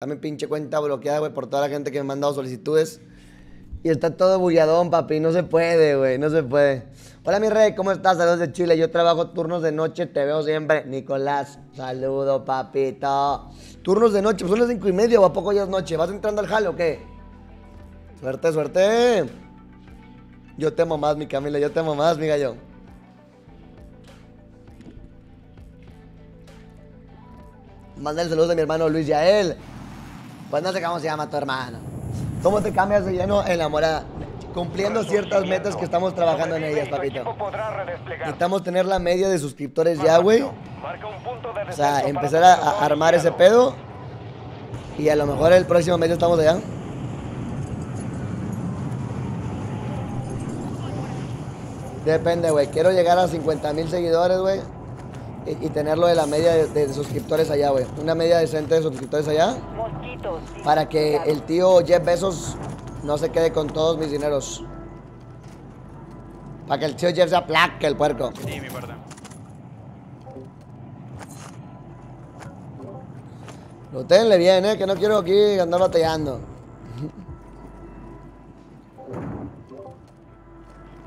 Está mi pinche cuenta bloqueada, güey, por toda la gente que me ha mandado solicitudes. Y está todo bulladón, papi. No se puede, güey. No se puede. Hola, mi rey. ¿Cómo estás? Saludos de Chile. Yo trabajo turnos de noche. Te veo siempre. Nicolás. Saludo, papito. Turnos de noche. Pues son las cinco y media o a poco ya es noche. ¿Vas entrando al jale o qué? Suerte, suerte. Yo te amo más, mi Camila. Yo te amo más, mi gallo. Mándale saludos a mi hermano Luis Yael. Pues no sé cómo se llama tu hermano. ¿Cómo te cambias de lleno enamorada? Cumpliendo ciertas metas que estamos trabajando en ellas, papito. Necesitamos tener la media de suscriptores ya, güey. O sea, empezar a, armar ese pedo. Y a lo mejor el próximo mes ya estamos allá. Depende, güey. Quiero llegar a 50 mil seguidores, güey. Y, y tenerlo de la media de, de suscriptores allá, güey. Una media decente de suscriptores allá. Para que el tío Jeff Bezos no se quede con todos mis dineros. Para que el tío Jeff se aplaque el puerco. Sí, mi parte. Lútenle bien, eh, que no quiero aquí andar batallando.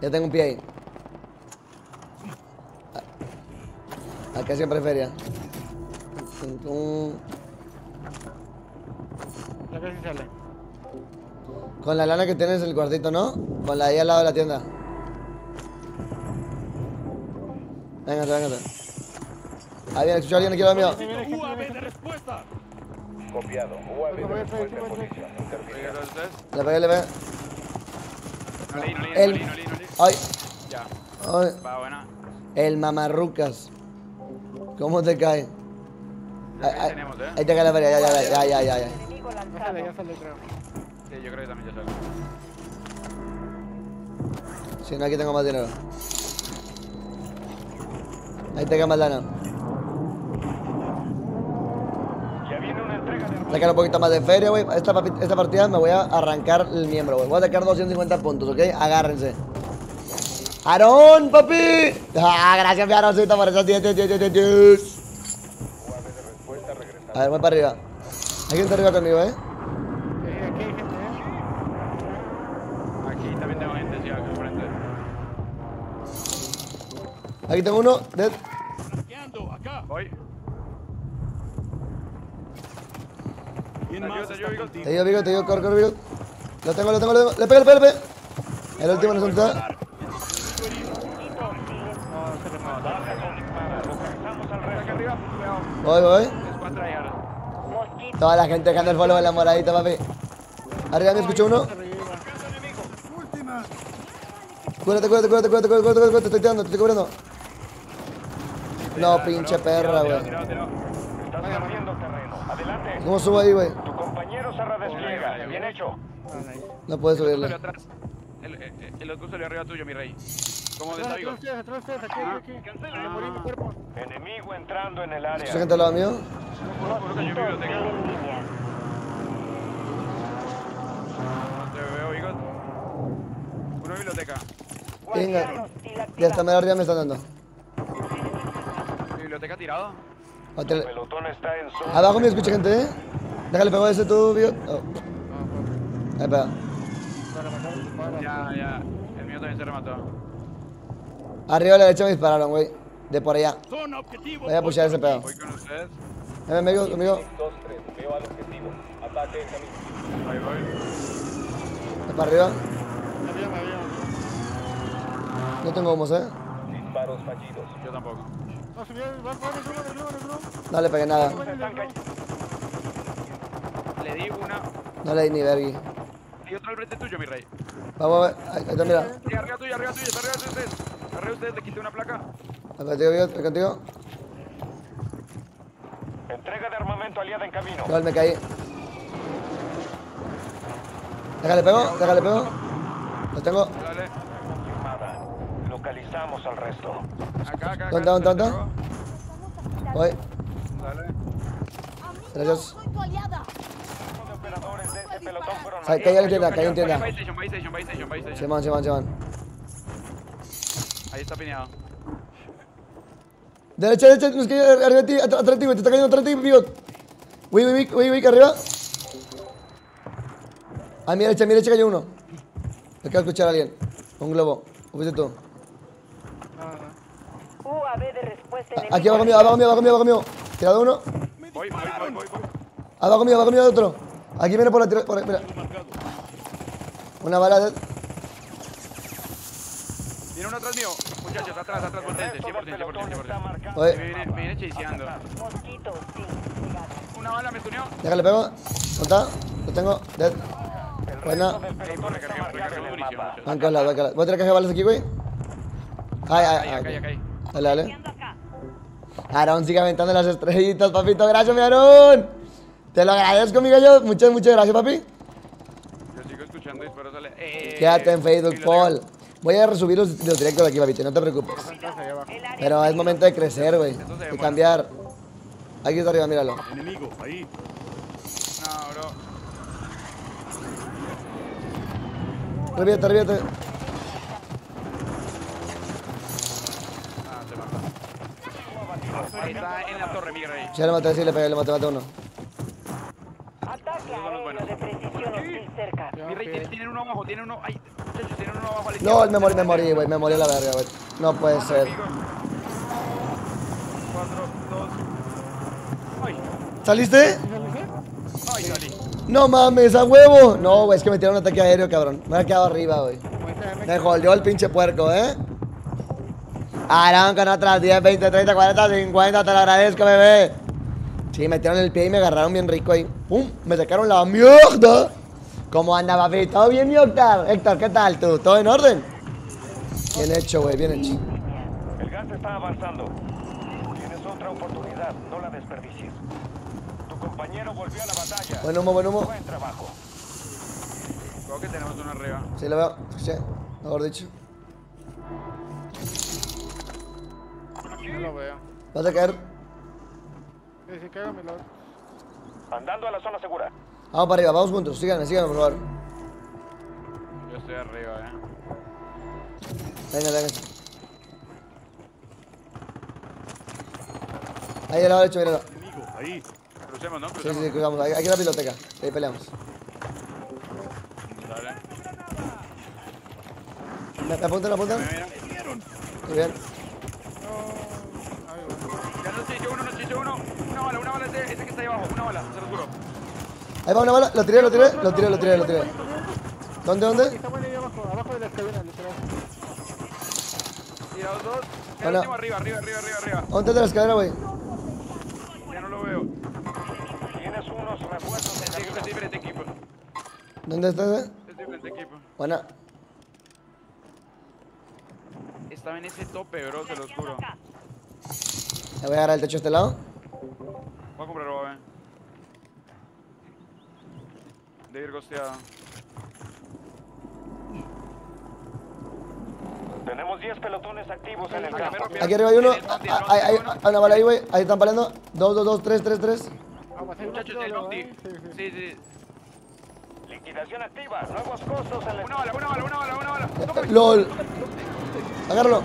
Ya tengo un pie ahí. A- Acá siempre hay feria. Tum, tum. La que sí sale. Con la lana que tienes en el cuartito, ¿no? Con la de ahí al lado de la tienda. Véngate, véngate. Ahí viene, escucho a alguien aquí lado mío. Copiado. UAV de respuesta en posición. Le pegué, le pegué. No leí, no leí, El- no leí, no leí, no leí. Ay, Ya. ay. Va, buena. El mamarrucas. ¿Cómo te cae? Ay, tenemos, ¿eh? Ahí te cae la feria, ya, ya, ya, ya, ya, ya. Ya sale, ya sale, creo. Sí, yo creo que también ya sale. Si no, aquí tengo más dinero. Ahí te cae más lana. Ya viene una entrega de Sacar un poquito más de feria, güey. Esta, esta partida me voy a arrancar el miembro, güey. Voy a sacar 250 puntos, ¿ok? Agárrense. ¡Aarón, papi! ¡Ah, gracias, mi Aaroncito, por esos 10, 10, 10, 10, 10! UAV de respuesta regresando. A ver, voy para arriba. Hay gente arriba conmigo, ¿eh? Sí, aquí hay gente, ¿eh? Aquí también tengo gente, sí, aquí al frente. Aquí tengo uno. Dead. Voy. Te ayudo, te ayudo. Te digo, Vigo, te digo, corre, corre, Vigo. Lo tengo, lo tengo, lo tengo. Le pega, le pega, le pega. El último no está. Acá. Voy, voy. Es cuatro ahí ahora. Mosquito. Toda la gente dejando el follow en la moradita, papi. Arriba me escucho uno. Cuídate, cuídate, cuídate, cuídate, cuídate, cuídate, cuídate, te estoy tirando, te estoy cubriendo. No, pinche perra, güey. ¿Cómo subo ahí, güey? Tu compañero se redespliega. Bien hecho. No puedes subirle. El, el, el otro salió arriba tuyo, mi rey. ¿Cómo Vigo? atrás ustedes, atrás ustedes, aquí, aquí, aquí. Me morí mi cuerpo. Enemigo entrando en el ¿Escucha área. gente al lado mío? Mosquito biblioteca. Venga. Ya está, medio arriba me están dando. Biblioteca tirado. Otro- Pelotón está en zona. Abajo me escucha gente, ¿eh? Déjale pegó ese tú. Oh. Ahí pega. Ya, ya. El mío también se remató. Arriba a la derecha me dispararon, güey. De por allá. Voy a pushar ese pedo. Voy con ustedes. Ven, amigo, conmigo. 2-3. Veo al objetivo. Ataque en camino. Ahí voy. Ven para arriba. Me avión. No tengo humos, ¿eh? Disparos fallidos. Yo tampoco. No, subió, va, va, va, va, va, va, No le pegué nada. Le di una. No le di ni vergui. Y otro al frente tuyo, mi rey. Vamos a ver. Ahí está, mira. Sí, arriba tuyo, arriba tuyo, está arriba de Arriba de ustedes, le quité una placa. Ahí contigo, Vigo, ahí contigo. Entrega de armamento aliada en camino. Igual me caí. Déjale pego, déjale pego. Lo tengo. Dale. Confirmada. Localizamos al resto. Acá, acá. ¿Dónde, acá, dónde, dónde? Voy. Dale. Gracias. Ese pelotón caí en tienda, caí en tienda. Station, buy station. Simón, Simón, Simón. Ahí está pineado. Derecha, derecha, nos cae arriba de ti, atrás de ti, güey. Te está cayendo atrás de ti, Vigo. Uy, uy, uy, uy, uy, arriba. A mi derecha, a mi derecha cayó uno. Me acabo de escuchar a alguien. Un globo. ¿O fuiste tú? UAV de respuesta Aquí abajo mío, abajo mío, abajo mío, abajo mío. Tirado uno. Voy, voy, voy, voy, voy. Abajo mío, abajo mío otro. Aquí viene por la tira. Por ahí, mira. Una bala de. Viene uno atrás mío. Muchachos, atrás, atrás, resto 100%, del pelotón 100%, está 100%. marcado. Oye, Me viene, me viene sí. Una bala me tuneó. déjale pego. ¿Contá? Lo tengo. Dead. Buena. resto del pelotón está Recargué, marcado recargué en el durísimo, mapa. muchachos. Van con la, van con la. ¿Voy a tirar caja de balas aquí, güey? Ay, ay, ay. acá. ahí. Dale, dale. Aarón sigue aventando las estrellitas, papito. Gracias, mi Aarón. Te lo agradezco, mi gallo. Muchas, muchas gracias, papi. Yo sigo escuchando disparos. Sale. Eh, Quédate en Facebook, sí, lo Paul. Voy a resubir los, los directos de aquí, papito. No te preocupes. Pero es momento de crecer, güey. Demora. cambiar. Aquí está arriba, míralo. Enemigo, ahí. No, bro. Revierte, revierte. Ah, se mató. Ahí está en la torre, mira ahí. Ya le maté, sí, le pegué, le maté, maté uno. Ataque aéreo de precisión hostil cerca. Mi rey, tiene- tienen uno abajo, tienen uno. Ay, muchachos, tienen uno abajo a la No, me morí, me morí, güey. Me morí a la verga, güey. No puede ser. Amigos. Cuatro, dos. Ay, ¿Saliste? ay, salí. No mames, a huevo. No, güey, es que me tiraron un ataque aéreo, cabrón. Me ha quedado arriba, güey. Me jodió el pinche puerco, ¿eh? Aarón con otras 10, 20, 30, 40, 50. Te lo agradezco, bebé. Sí, metieron el pie y me agarraron bien rico ahí. ¡Pum! Me sacaron la mierda. ¿Cómo anda, papi? ¿Todo bien, mi Héctor? Héctor, ¿qué tal tú? ¿Todo en orden? Bien hecho, güey, bien hecho. El gas está avanzando. Tienes otra oportunidad, no la desperdicies. Tu compañero volvió a la batalla. Buen humo, buen humo. Buen trabajo. Creo que tenemos uno arriba. Sí, lo veo. Sí, mejor dicho. No lo veo. Vas a caer. Sí, sí, caigo mi lado. Andando a la zona segura. Vamos para arriba, vamos juntos. Síganme, síganme, por favor. Yo estoy arriba, eh. Venga, venga. Ahí al lado derecho, míralo. Enemigo, ahí. Crucemos, ¿no? Sí, sí, cruzamos. Aquí la biblioteca. Ahí peleamos. Dale. ¿Me, me apuntan, me apuntan? Muy bien. Ya no chicho uno, no chicho uno. Una bala, una bala, ese, ese que está ahí abajo. Una bala, se lo juro. Ahí va una bala. Lo tiré, lo tiré, lo tiré, lo tiré, lo tiré. ¿Dónde, dónde? Está bueno ahí abajo, abajo de la escalera, literal. Tirados dos. El Hola. último arriba, arriba, arriba, arriba, arriba. ¿Dónde está la escalera, güey? Ya no lo veo. Tienes unos refuerzos en Es es diferente equipo. ¿Dónde está ese? Es diferente equipo. Buena. Estaba en ese tope, bro, se los juro. Le voy a agarrar el techo a este lado. Voy a comprar roba, eh. De ir gosteado. Tenemos 10 pelotones activos en el campo. Aquí arriba hay uno. El Ah, el Hay, hay, Nocti, hay una bala ahí, güey. Ahí están dos, dos, tres, tres, tres. Vamos, hay Muchachos, uno el solo, Nocti. ¿eh? Sí, sí. Liquidación activa. Nuevos costos en la Una bala, una bala, una bala, una bala. LOL. Agárralo.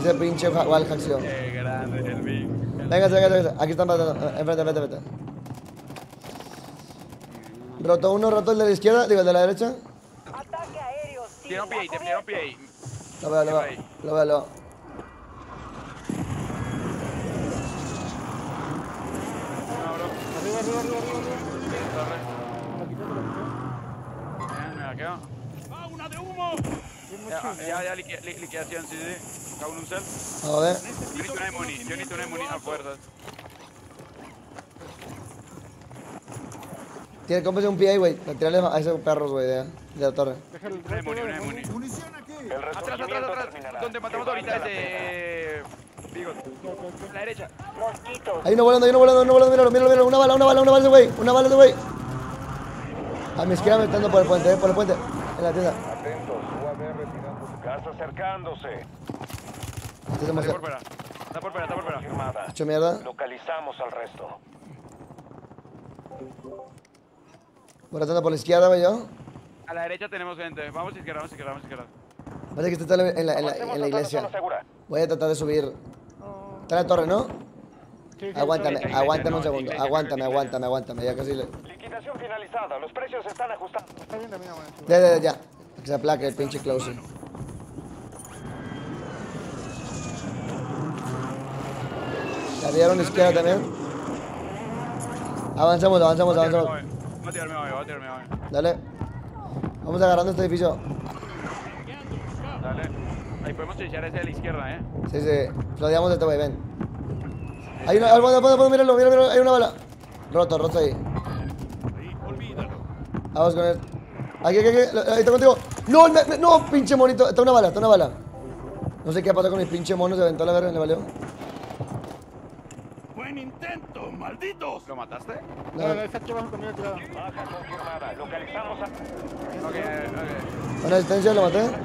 Ese pinche ja- wall acción. Qué grande el Big. Venga, venga, venga. Aquí están matando. Enfrente, enfrente, enfrente. Roto uno, roto el de la izquierda, digo el de la derecha. Ataque aéreo. Tiene un pie ahí, te tiene un pie ahí. Lo veo, lo veo. Lo veo, lo veo. Arriba, arriba, arriba, arriba, quité, me la. Eh, me la quedo. Bien Ya, ya, ya, liqui- li- liquidación, sí, sí. Cada uno un cel. A ver. Yo necesito una emuni, yo necesito una emuni a fuerzas. Tiene, cómprese un pie ahí, güey. Tirarle a esos perros, güey, de, de la torre. Déjale el Una resto, una ¿no? emuni. El Atrás, atrás, atrás. terminará. Donde matamos ahorita ese... Bigot. A la derecha. Mosquitos. Hay uno volando, hay uno volando, uno volando, míralo, míralo, míralo. Una bala, una bala, una bala ese güey. Una bala ese güey. A mi izquierda metiendo por el puente, eh, por el puente. En la tienda. Atentos, UAV retirando. Gas acercándose. Este es Está por fuera. Está por fuera, está por fuera. Confirmada. Mucho mierda. Localizamos al resto. Por por la izquierda, yo. A la derecha tenemos gente. Vamos a izquierda, vamos a izquierda, vamos a izquierda. Parece que está en la, en la, en la, Avancemos en la hasta la iglesia. Voy a tratar de subir. No. Está en la torre, ¿no? Sí, sí, Aguántame, aguántame un segundo. Aguántame, aguántame, aguántame. Ya casi le... Liquidación finalizada. Los precios se están ajustando. Está bien también, bueno. Ya, ya, ya. Que se aplaque el pinche closer. ¿La vieron izquierda también? Avanzamos, avanzamos, avanzamos. A tirarme hoy, voy a tirarme hoy. Dale. Vamos agarrando este edificio. Dale. Ahí podemos chichar ese de la izquierda, eh. Sí, sí. Flodeamos este güey, ven. Hay una. Al fondo, al fondo, al fondo, míralo, míralo. Hay una bala. Roto, roto ahí. Vamos con él. Aquí, aquí, aquí. Ahí está contigo. No, me- me- no, pinche monito. Está una bala, está una bala. No sé qué pasó con mis pinche monos. Se aventó la verga, le valió. ¡Buen intento, malditos! ¿Lo mataste? No, no, está aquí abajo conmigo tirado. Baja confirmada. Localizamos a... Ok, ok. Una distancia, lo maté. Hay otro,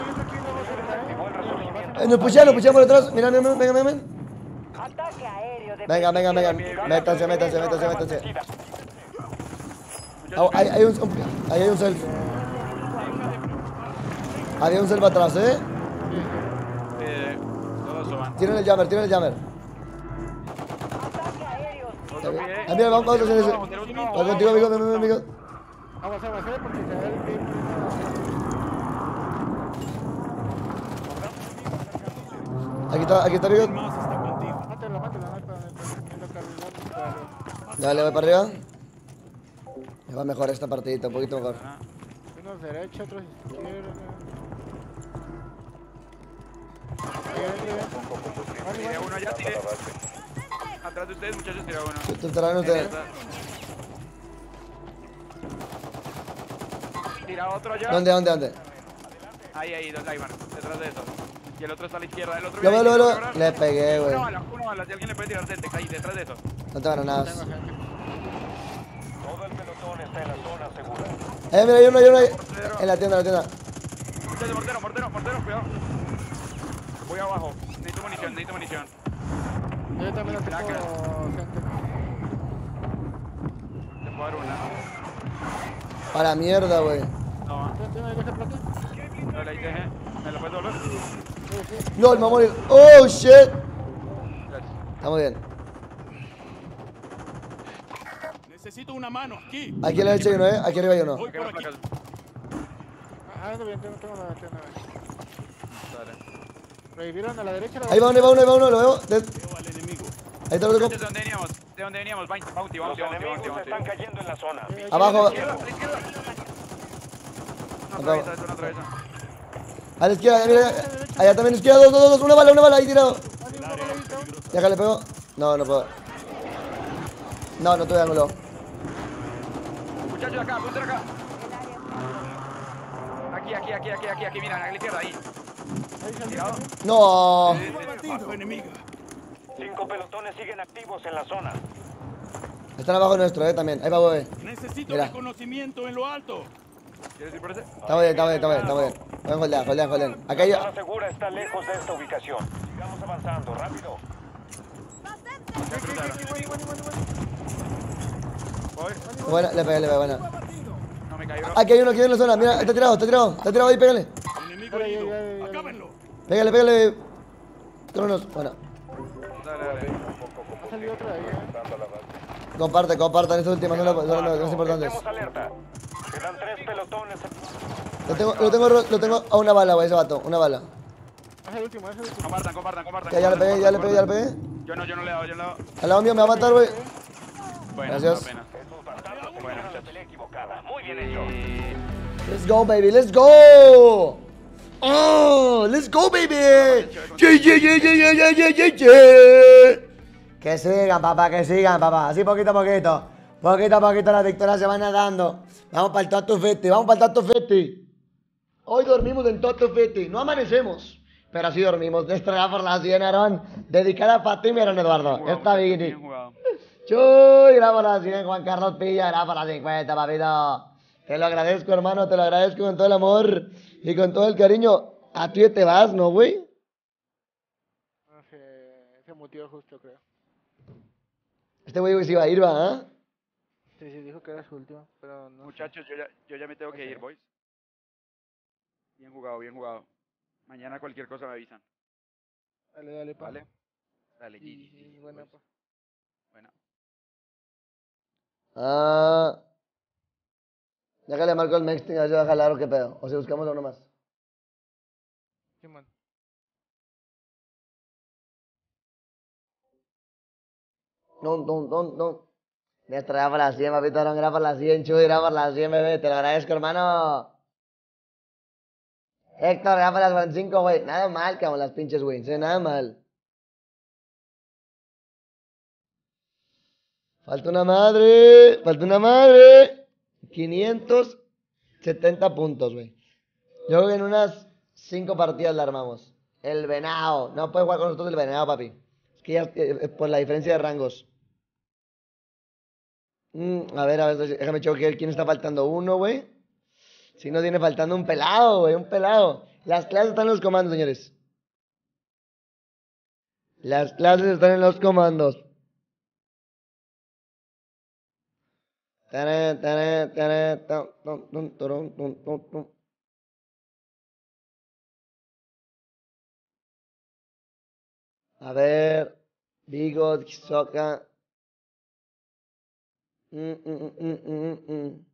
hay otro aquí, cerca, ¿eh? Nos puchean, nos puchean por detrás. Mira, mira, venga, venga, venga. Ataque aéreo de Venga, venga, venga. Métanse, métanse, métanse, métanse. Ah, Ahí hay un, ahí hay un self. Había un self atrás, ¿eh? Tienen el jammer, tienen el jammer. Ah, mira, vamos, vamos a hacer ese. Vamos, tenemos uno. Va contigo, amigo, amigo, amigo. Aguas, aguas, ¿eh? Porque se ve el pie. Aquí está, aquí está, amigo. Mátela. mátela, mátela. Dale, voy para arriba. Me va mejor esta partidita, un poquito mejor. Unos derecha, otros izquierda. Tiré uno ya, tiré. Atrás de ustedes, muchachos, tiré uno. Ustedes. Tira otro ya. ¿Dónde, dónde, dónde? Ahí, ahí, dos Ivan, detrás de eso. Y el otro está a la izquierda, el otro viene lo ¿lo? Le pegué, güey. Una bala, una bala, si alguien le puede tirar de ahí, detrás de eso. No tengo granadas. Todo el pelotón está en la zona segura. Eh, mira, hay uno, hay uno ahí. En la tienda, en la tienda. Muchachos, mortero, mortero, mortero, cuidado. Voy abajo, necesito munición, necesito munición. Yo también la tengo gente. Te puedo dar una. Para mierda, güey. No, ¿Tiene ahí esa placa? no la dejé. ¿Me la puedes devolver? Sí, sí. LOL, me voy a morir. Oh, shit. Muy bien. Necesito una mano aquí. Aquí a la derecha hay uno, ¿eh? Aquí arriba hay uno. Voy ¿Qué por aquí. Ah, tengo, tengo la tengo la Dale. Revivieron a la derecha. Ahí va uno, ahí va uno, ahí va uno, lo veo. De- Veo al enemigo. Ahí está, lo tengo. ¿de dónde veníamos? ¿De dónde veníamos? Bounty, bounty, bounty, bounty, enemigos bounty, están cayendo en la zona. Abajo. Izquierda, a la izquierda. Una Acá. atraviesa, una atraviesa. A la izquierda, mira. Allá también, izquierda, dos, dos, dos. Una bala, una bala ahí tirado. Ya que le pego. No, no puedo. No, no tuve ángulo. Muchachos, acá, apunten acá. Aquí, aquí, aquí, aquí, aquí, aquí, mira, a la izquierda, ahí. No. Cinco pelotones siguen activos en la zona. Están abajo nuestro, eh, también. Ahí va, güey. Necesito Mira. reconocimiento en lo alto. ¿Quieres ir por ese? Estamos bien, estamos bien, estamos bien, estamos bien. Pueden holdear, holdear, holdear. Acá hay... La segura está lejos de esta ubicación. Sigamos avanzando, rápido. Buena, le pegué, le pegué, buena. Aquí hay uno aquí en la zona, mira, está tirado, está tirado, está tirado ahí, pégale. Enemigo Ay, ay, herido. ay, ay, ay. Acábenlo. Pégale, pégale. Tronos, bueno. Dale, dale. Ha salido otra de ahí, ¿eh? Comparte, compartan las más importantes. Estemos alerta. Quedan tres pelotones. Lo tengo, lo tengo, lo tengo a una bala, güey, ese vato, una bala. Es el último, es el último. Compartan, compartan, compartan. Ya, ya le pegué, ya le pegué, ya le pegué. Yo no, yo no le he dado, yo no le he dado. Al lado mío me va a matar, güey. Bueno, Gracias. equivocada. Muy bien hecho. Let's go, baby, let's go. Oh, let's go, baby. Yeah, yeah, yeah, yeah, yeah, yeah, yeah, yeah. Que sigan, papá, que sigan, papá. Así poquito a poquito. Poquito a poquito las victorias se van dando. Vamos para el Toto 50, vamos para el Toto 50. Hoy dormimos en Toto 50. No amanecemos, pero así dormimos. Destrozada por la 100, Aarón. Dedicada para ti, mi Aaron Eduardo. Está muchachos, bien. Chuy, por la 100, Juan Carlos Pilla, por la 50, papito. Te lo agradezco, hermano, te lo agradezco con todo el amor y con todo el cariño. A ti te vas, ¿no, güey? No sé, se mutió justo, creo. Este güey se iba a ir, ¿va? ¿ah? Sí, sí, dijo que era su última, pero no. sé. Muchachos, yo ya, yo ya me tengo que ir, boys. Bien jugado, bien jugado. Mañana cualquier cosa me avisan. Dale, dale, pa. ¿Vale? Dale, Y, GG, y buena, boys. pa. Buena. Ah. Déjale marco el Mexting a ver si va a jalar o qué pedo. O si buscamos a uno más. No, no, no, no. Néstor, era para la 100, papito, no era para la 100, Chuy, era para la 100, bebé, te lo agradezco, hermano. Héctor, para las 25, güey. Nada mal, cabrón, las pinches wins, eh, nada mal. Falta una madre, falta una madre. 570 puntos, güey. Yo creo que en unas 5 partidas la armamos. El venado, no puede jugar con nosotros el venado, papi. Es que ya, eh, por la diferencia de rangos. Mm, a ver, a ver, déjame chequear quién está faltando uno, güey. Si no tiene faltando un pelado, güey, un pelado. Las clases están en los comandos, señores. Las clases están en los comandos. A ver, Bigot, Hisoka. Mm, mm, mm, mm, mm, mm.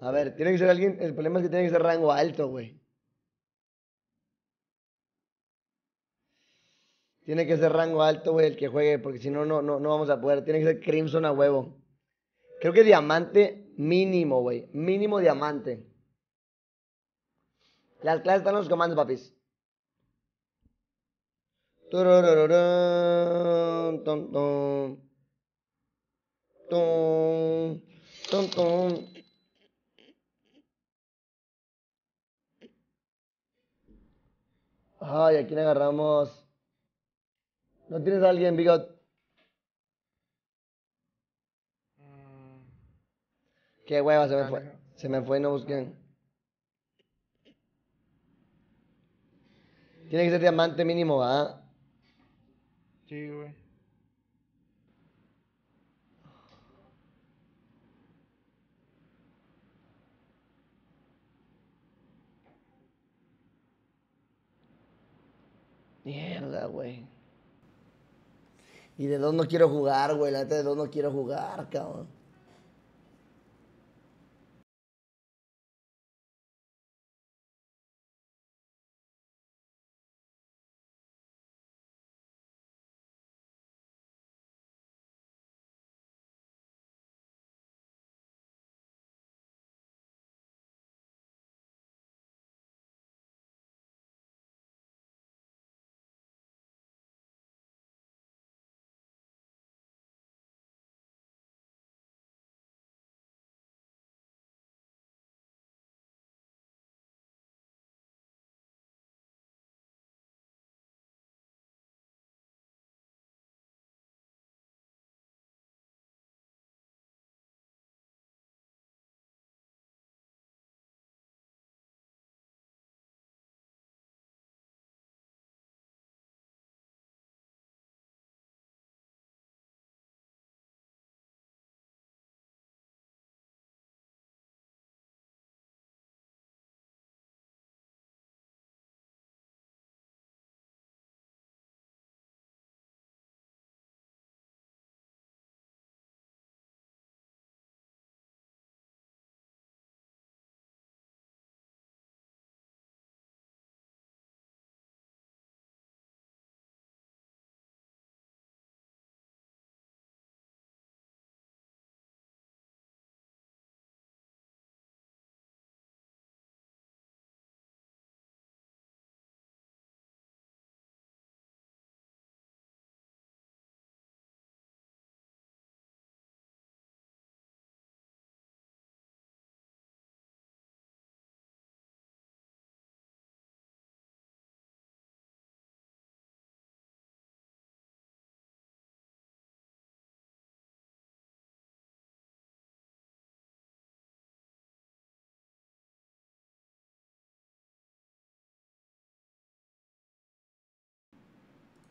A ver, tiene que ser alguien. El problema es que tiene que ser rango alto, güey. Tiene que ser rango alto, güey, el que juegue, porque si no, no, no, vamos a poder. Tiene que ser Crimson a huevo. Creo que diamante mínimo, güey. Mínimo diamante. Las clases están en los comandos, papis. Ay, ¿a quién agarramos? ¿No tienes a alguien, Bigot? Mm, Qué hueva, se me fue. Se me fue no busquen. Tiene que ser diamante mínimo, ¿ah? sí, güey. Mierda, güey. Y de no quiero jugar, güey. La neta de no quiero jugar, cabrón.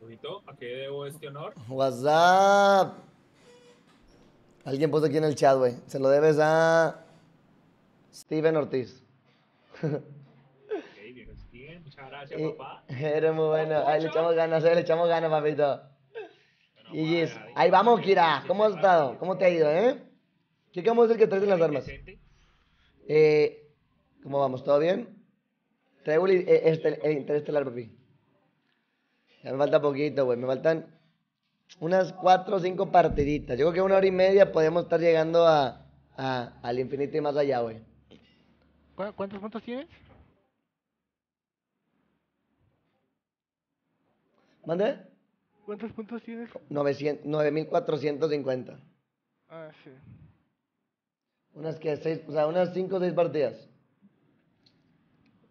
Ojito, ¿a qué debo este honor? WhatsApp. Alguien puso aquí en el chat, güey. Se lo debes a Steven Ortiz. Ok, bien, Steven, muchas gracias, Y- papá. Eres muy bueno. Ahí le echamos ganas, eh, le echamos ganas, papito. GG's. Ahí vamos, Kira. ¿Cómo has estado? ¿Cómo te ha ido, eh? ¿Qué cómo es el que traes en las armas? Eh, ¿Cómo vamos? ¿Todo bien? Traigo el, eh, este, el interestelar, papi. Ya me falta poquito, güey. Me faltan unas cuatro o cinco partiditas. Yo creo que una hora y media podemos estar llegando a, a- al infinito y más allá, güey. ¿Cu- ¿Cuántos puntos tienes? ¿Mande? ¿Cuántos puntos tienes? 900 9450. Ah, sí. Unas que seis, o sea, unas cinco o seis partidas.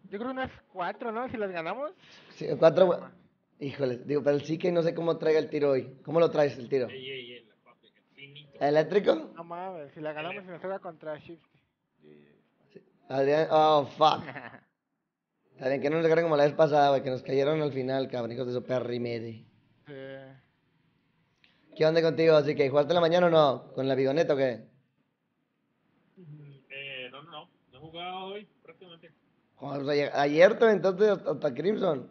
Yo creo unas cuatro, ¿no? Si las ganamos. Sí, cuatro. Híjole, digo, pero el sí que no sé cómo traiga el tiro hoy. ¿Cómo lo traes el tiro? Ey, ey, ey, papi, finito. ¿Eléctrico? No mames, si la ganamos y nos toca contra Shift. Adrián, oh, fuck. Está bien, que no nos agarren como la vez pasada, güey, que nos cayeron al final, cabrón, hijos de su perrimede. Sí. ¿Qué onda contigo? Así que, ¿jugaste en la mañana o no? ¿Con la bigoneta o qué? Eh, no, no, no. No he jugado hoy prácticamente. Joder, pues ayer, ayer te aventaste hasta, hasta Crimson.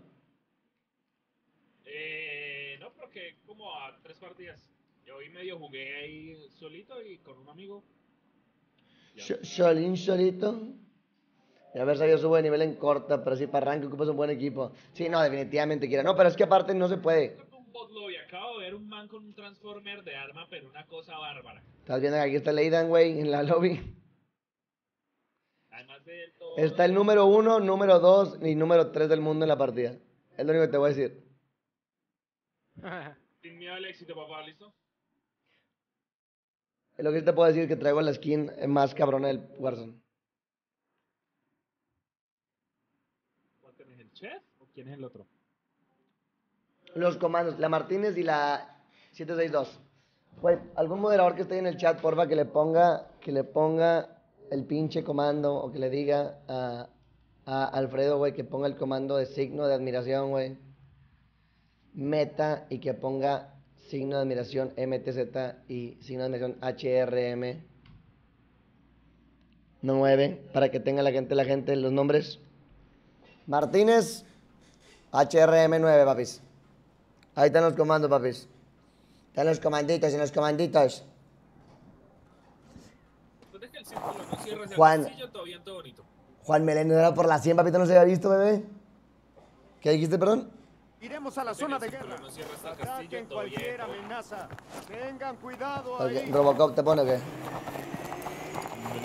Eh, no, porque como a tres partidas. Yo hoy medio jugué ahí solito y con un amigo. Sholin solito. Y a ver si yo subo de nivel en corta, pero sí para arranque ocupas un buen equipo. Sí, no, definitivamente quiera. No, pero es que aparte no se puede. Un lobby. Acabo de ver un man con un transformer de arma, pero una cosa bárbara. Estás viendo que aquí está Leidan, güey, en la lobby. Además de todo. Está el número uno, número dos y número tres del mundo en la partida. Es lo único que te voy a decir. Sin miedo al éxito, papá, ¿listo? Es lo que sí te puedo decir que traigo la skin más cabrona del Warzone. ¿Cuál tenés, el chef o quién es el otro? Los comandos, la Martínez y la 762. Güey, algún moderador que esté en el chat, porfa, que le ponga, que le ponga el pinche comando o que le diga a, a Alfredo, güey, que ponga el comando de signo de admiración, güey. Meta y que ponga signo de admiración MTZ y signo de admiración HRM 9 para que tenga la gente, la gente los nombres. Martínez HRM 9, papis. Ahí están los comandos, papis. Están los comanditos, en los comanditos. El círculo no hacia Juan. todo bonito. Meleno era por la 100, papito, no se había visto, bebé. ¿Qué dijiste, perdón? Iremos a la zona de guerra. Ataquen cualquier amenaza. Tengan cuidado ahí. Robocop te pone o qué?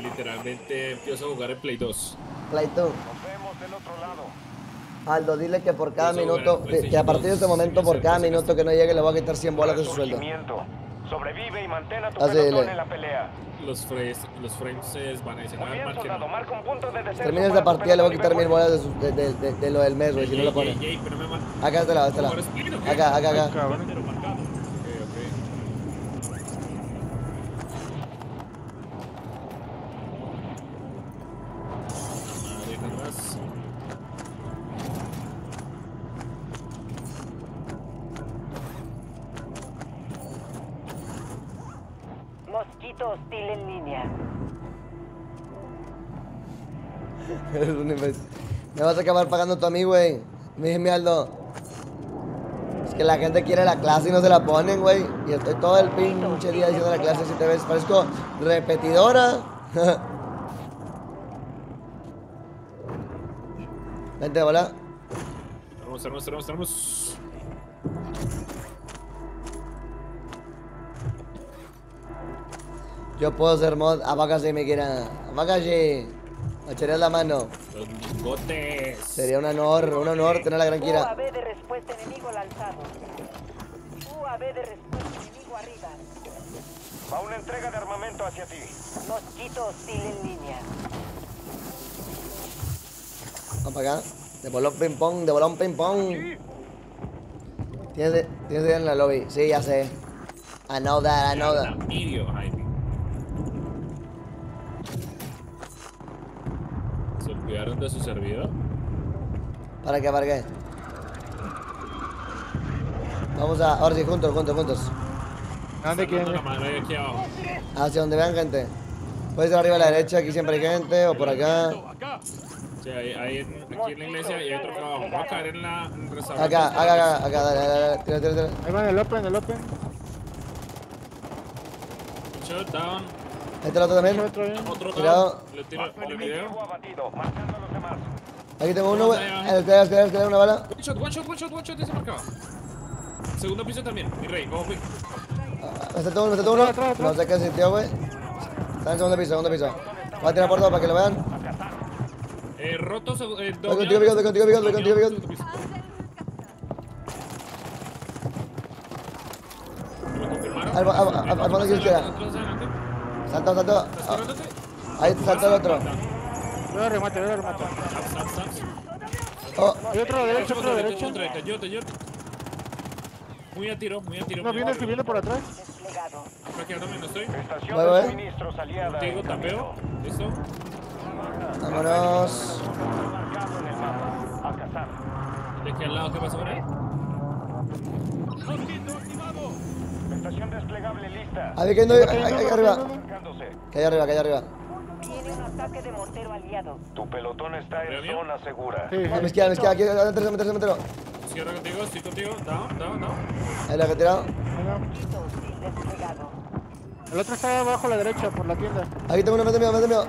Literalmente empiezo a jugar en Play 2. Play 2. Nos vemos del otro lado. Aldo, dile que por cada minuto, que a partir de este momento, por cada minuto que no llegue, le voy a quitar 100 bolas de su sueldo. Sobrevive y mantén a tu Así pelotón en la pelea. Los frames, los frames se desvanecen. Muy Ah, bien, marquen. soldado. Marca un punto de descenso. Termina esta partida, le voy a quitar mil bolas de, su- de, de- de- de lo del mes, güey, si no lo pone. Acá, este lado, este lado. Acá, acá, acá. Eres un imbécil. Me vas a acabar pagando tú a mí, güey. Mi, mi Aldo. Es que la gente quiere la clase y no se la ponen, güey. Y estoy todo el pinche día diciendo la clase si te ves. Parezco repetidora. Vente, hola. Tenemos, tenemos, tenemos, tenemos. Yo puedo ser mod. Abácase, me quiera. Abácase. Me echarías la mano. Los lingotes. Sería un honor, un honor tener a la gran Kira. UAV de respuesta enemigo lanzado. UAV de respuesta enemigo arriba. Va una entrega de armamento hacia ti. Mosquito hostil en línea. Vamos para acá. De bolón ping pong, de bolón ping pong. Tienes, tienes idea en la lobby. Sí, ya sé. I know that, I know that. Medio, Jaime. ¿Se olvidaron de su servidor? ¿Para qué, para qué? Vamos a, ahora sí, juntos, juntos, juntos. ¿A dónde quieren. Hacia donde vean gente. Puede ser arriba a la derecha, aquí siempre hay gente, o por acá. Acá. Sí, ahí, ahí en- aquí en la iglesia y hay otro acá abajo. Va a caer en la en. Acá, acá, acá, acá, dale, dale, dale, tira, tira, tira. Ahí va en el open, en el open. Headshot, down. El otro también. Otro bien. Otro Tirado. Le tiro el video. abatido, marcando a los demás. Aquí tengo uno, güey. Espera, espera, espera, una bala. One shot, one shot, one shot, one shot, ese marcaba. Segundo piso también, mi rey, ojo, quick. Me saltó uno, me saltó uno. No sé qué sintió, güey. Está en segundo piso, segundo piso. Voy a tirar por dos para que lo vean. Eh, roto, eh, Voy contigo, Miguel, voy contigo, Miguel, voy contigo, Miguel. Segundo piso. ¿Me confirmaron? Al- al- al- al fondo izquierda. Saltó, saltó. ¿Estás Ah? Ahí saltó el otro. A remate, a remate. Oh, Hay otro a la derecha, otro yo. Muy a tiro, muy a tiro. No, viene que viene por atrás. No estoy. Estación de suministros aliada. Tapeo. vámonos. ¿De qué al lado qué pasó con él? Mosquito activado. Estación desplegable lista. Ahí cayendo, ahí, ahí, ahí arriba. Que hay arriba, que hay arriba. Tiene un ataque de mortero aliado. Tu pelotón está en zona segura. Sí, A mi sí. izquierda, a mi izquierda, aquí, adentro, cementerio, cementerio. Izquierda contigo, estoy contigo. Down, down, down. Ahí lo que he tirado. El otro está abajo a la derecha, por la tienda. Aquí tengo uno, mete mío, mete mío.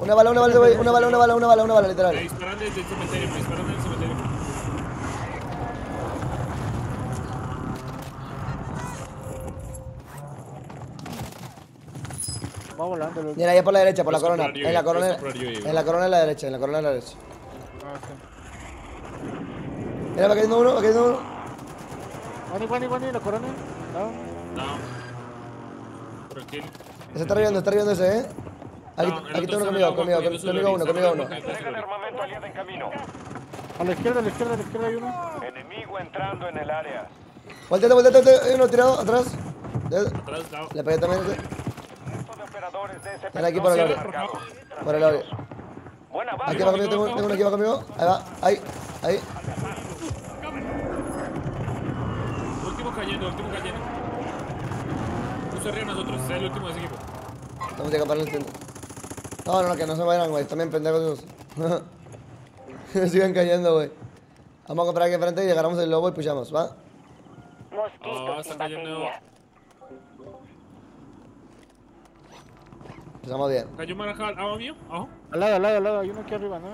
Una bala, una bala. Una bala, una bala, una bala, una bala, Me literal. disparan desde el cementerio, me disparan desde el cementerio. Va volando. el- Mira, ahí por la derecha, por la corona. En la corona, en la corona de la derecha, en la corona de la derecha. Ah, sí. Mira, va cayendo uno, va cayendo uno. Guani, guani, guani, la corona. No. Down. Tranquilo. Ese está arribando, está arribando ese, eh. Aquí, aquí tengo uno está conmigo, conmigo, conmigo uno, conmigo uno. armamento aliado en camino. A la izquierda, a la izquierda, a la izquierda hay uno. Enemigo entrando en el área. Volteate, volteate, volteate. Hay uno tirado atrás. Atrás. Le pegué también Están aquí por el lobby. Por el lobby. Buena Aquí abajo conmigo, tengo, tengo uno aquí conmigo. Ahí va, ahí, ahí. Último cayendo, último cayendo. Puso arriba nosotros, es el último de ese equipo. Vamos a escapar el tienda. No, no, no, que no se vayan, güey. También pendejos esos. Sigan cayendo, güey. Vamos a comprar aquí enfrente y agarramos el lobo y pushamos, ¿va? Mosquito Ah, sin están cayendo. Empezamos bien. Cayó un marajal, abajo mío, abajo. Al lado, al lado, al lado. Hay uno aquí arriba, ¿no?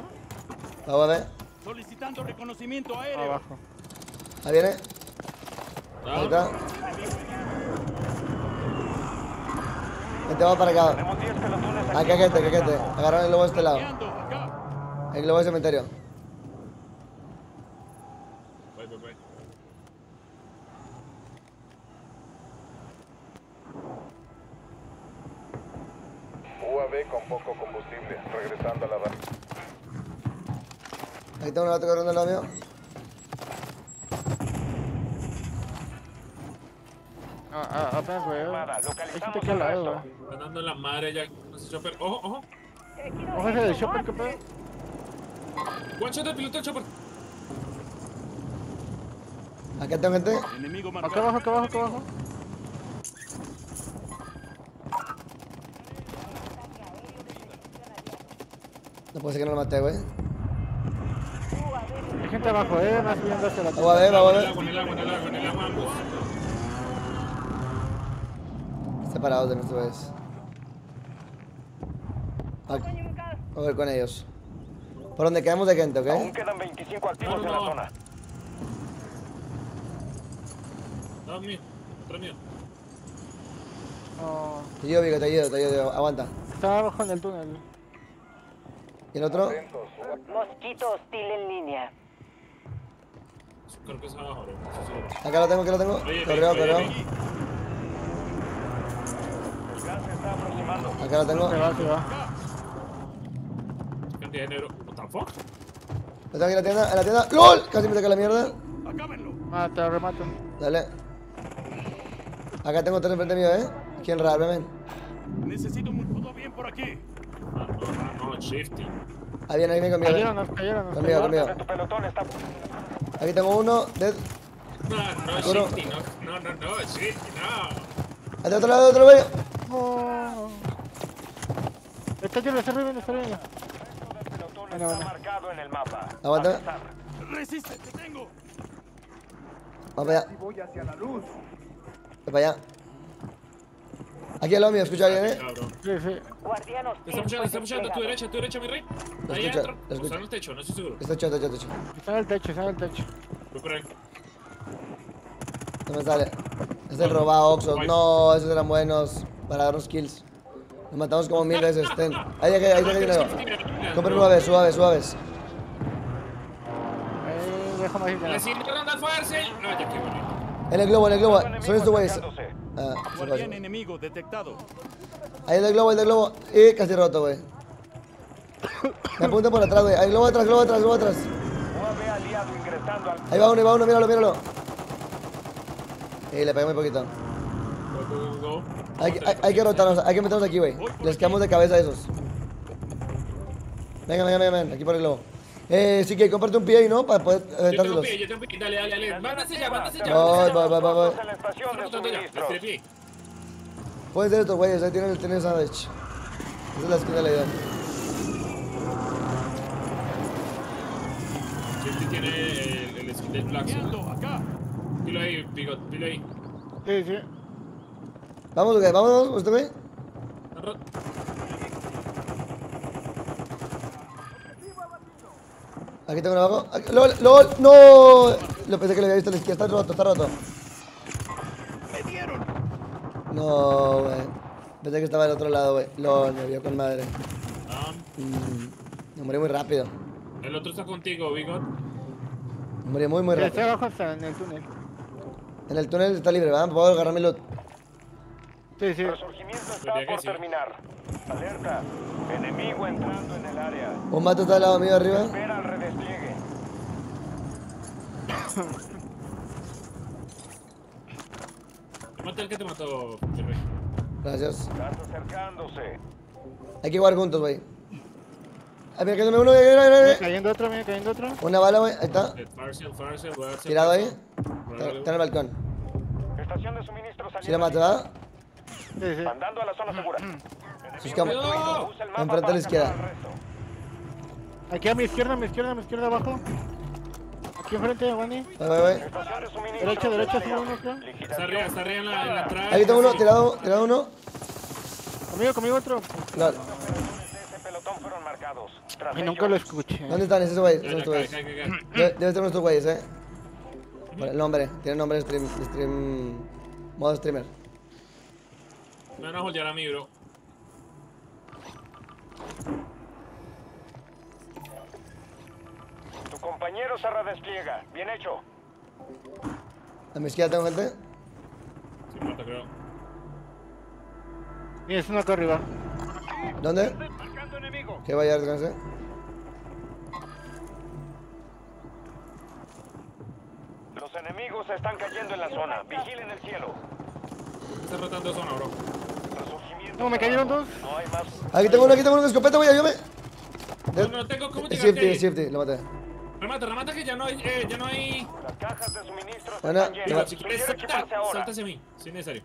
Vamos a ver. Solicitando reconocimiento aéreo. Abajo. Ahí viene. Ahí está. Vente, vamos para acá. Tenemos 10 pelotones Aquí, aquí, aquí, aquí, aquí. Agarraron el lobo de este lado. Acá. El lobo del cementerio. Voy, voy, voy. UAV con poco combustible, regresando a la base. Aquí tengo un gato corriendo al lado mío. Ah, ah, apenas veo. Hay gente al el lado. Están dando la madre ya. No sé, chopper. Ojo, ojo. Ojo ese de shopper, ¿qué pedo? One shot del piloto del chopper. Aquí tengo gente. Enemigo Acá abajo, acá abajo, acá abajo. No puede ser que no lo maté, güey. Hay gente abajo, eh. Más viendo hacia la Vamos a ver, vamos a En el ver. agua, en el agua, en el agua, en el agua ambos. Separados de nuestra vez. A ver con ellos. Por donde quedamos de gente, Aún ¿ok? quedan 25 activos No, no, en la zona. Down mío, atrás mío. Te ayudo, Vigo, te ayudo, te ayudo. Aguanta. está abajo en el túnel. ¿Y el otro? Mosquito hostil en línea. Creo que es abajo. No seguro. Acá lo tengo, acá lo tengo. Oye, Correo, oye, correo. oye. Acá lo tengo. Se va, se va. Cantidad de negro. What the fuck? Lo tengo aquí en la tienda, en la tienda. ¡LOL! Casi me saca la mierda. Acábenlo. Ah, remato. Dale. Acá tengo tres enfrente mío, ¿eh? ¿Quién raro, ven? Necesito un todo bien por aquí. Ah, no, ah, no, shifty. Ahí viene, ahí viene conmigo. Cayeron, nos cayeron, nos Conmigo, cayeron. conmigo. Tu pelotón está Aquí tengo uno. Dead. No, no, Duro. shifty, no, no, no, no, shifty, no. Al de otro lado, de otro lado. No. Está lleno, está arriba, está arriba. Bueno, marcado en el mapa. Aguanta. Resiste, te tengo. Vamos para allá. Voy hacia la luz. Voy para allá. Aquí al lado mío, escucha a alguien, eh. Sí, sí. Guardianos está te está tiempo pushando a tu derecha, a tu derecha, mi rey. Lo Ahí escucho, adentro. lo O escucho. está en el techo, no estoy seguro. Está hecho, está hecho, está hecho. Está en el techo, está en el techo. Voy por ahí. No me sale. Es el robado Oxos. No, esos eran buenos para darnos kills. Nos matamos como mil veces. Ten. Ahí llegué, ahí llegué dinero. Compre suaves, suaves, suaves. Eh, dejo más La siguiente ronda fuerza. Ah, ya qué bonito. En el globo, en el globo. Son estos güeyes. Ah, Guardián enemigo detectado. Ahí el globo, el del globo. Y casi roto, güey. Me apunta por atrás, güey. Ahí globo atrás, globo atrás, globo atrás. Ahí va uno, ahí va uno, míralo, míralo. Y le pegué muy poquito. Hay, hay, hay que rotarnos, hay que meternos aquí, güey. Les quedamos de cabeza a esos. Venga, venga, venga, venga, aquí por el globo. Eh, sí que comparte un pie ahí, ¿no? Para poder Yo tengo un aventárselos. pie, yo tengo un pie. Dale, dale, dale. Mándase ya, mándase ya. Voy, voy, voy, voy. Pueden ser estos güeyes, ahí tienen, tienen sandwich. Esa es la esquina de la idea. Este tiene el, el skin del Black. Acá. Pilo ahí, Bigot, pilo ahí. Sí, sí. Vamos, güey, vamos, usted güey. Aquí tengo uno abajo. Aquí- LOL, LOL, no. Lo pensé que le había visto a la izquierda. Está roto, está roto. No, güey. Pensé que estaba del otro lado, güey. LOL, me vio con madre. Ah, Mm, me morí muy rápido. el otro está contigo, Bigot. Me morí muy, muy Sí, Está rápido. abajo, está en el túnel. En el túnel está libre, ¿verdad? Puedo agarrar mi loot. Sí, sí. Resurgimiento está por sí. terminar. Alerta. Enemigo entrando en el área. Un mato está al lado mío arriba. Espera el redespliegue. Mata el que te mató, rey. Gracias. Estás acercándose. Hay que jugar juntos, güey. Ah, mira, que me uno, mira, mira, mira. Cayendo otro, mira, cayendo otro. Una bala, güey. Ahí está. El Farcel, Farcel, voy a hacer Tirado ahí. Está está en el balcón. Estación de suministros Si le mato, ¿verdad? Sí, sí. Mandando a la zona segura. Usa el mapa Enfrente a la izquierda. Aquí a mi izquierda, a mi izquierda, a mi izquierda abajo. Aquí enfrente, suministros. Derecha, derecha, sube uno, creo. Está arriba, está arriba en la, en la. Aquí tengo uno, tirado, tirado uno. Conmigo, conmigo otro. Tras Y nunca lo escuché. ¿Dónde están? Esos güeyes. Cae, güeyes. Debe, ser nuestros güeyes, eh. Por el nombre. Tiene nombre de stream. de stream. Modo streamer. Me van a holdear a mí, bro. Tu compañero se redespliega. Bien hecho. A mi izquierda tengo gente. Sí, me mata, creo. Y es uno acá arriba. ¿Dónde? Marcando enemigo. Que vaya a descansar. Los enemigos están cayendo en la zona. Vigilen el cielo. Está rotando zona, bro. No, me cayeron dos. No hay más. Aquí tengo uno, aquí tengo uno con escopeta, güey, ayúdame. No, no tengo cómo llegar lo maté. Remata, remata que ya no hay, eh, ya no hay... Las cajas de suministros Bueno, están si quieres salta, salta hacia mí, si es necesario.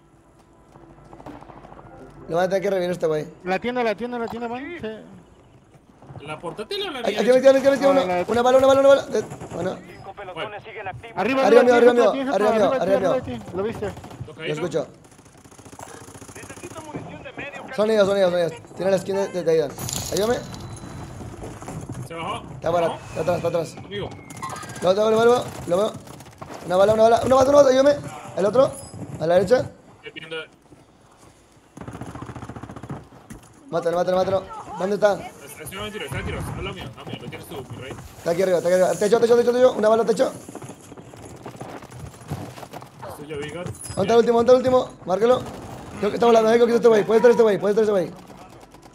Lo van a tener que revivir este güey. La tienda, la tienda, la tienda, van. Sí. ¿La portátil o la Aquí, aquí aquí uno. la- Una bala, una bala, una bala. Bueno, Cinco pelotones siguen activos. Arriba, Arriba arriba arriba arriba ¿no? escucho. Necesito munición de medio Son ellos, son ellos, son ellos. Tiene la esquina de, de Aidan. Ayúdame. Se bajó. Está para, está atrás, está atrás. Amigo. Lo veo, lo veo, lo veo. Una bala, una bala. Una bala, una bala, ayúdame. El otro. A la derecha. Mátalo, mátalo, mátalo. ¿Dónde está? Está tiro, está tiro. Mío, lo mío. Lo tienes tú, mi rey. Está aquí arriba, está aquí arriba. Techo, techo, techo, techo. Una bala, techo. Soy yo, Vigot. ¿Dónde está el último? ¿Dónde está el último? Márquelo. Creo que está volando, eh, creo que es este güey. Puede estar este güey, puede estar este güey.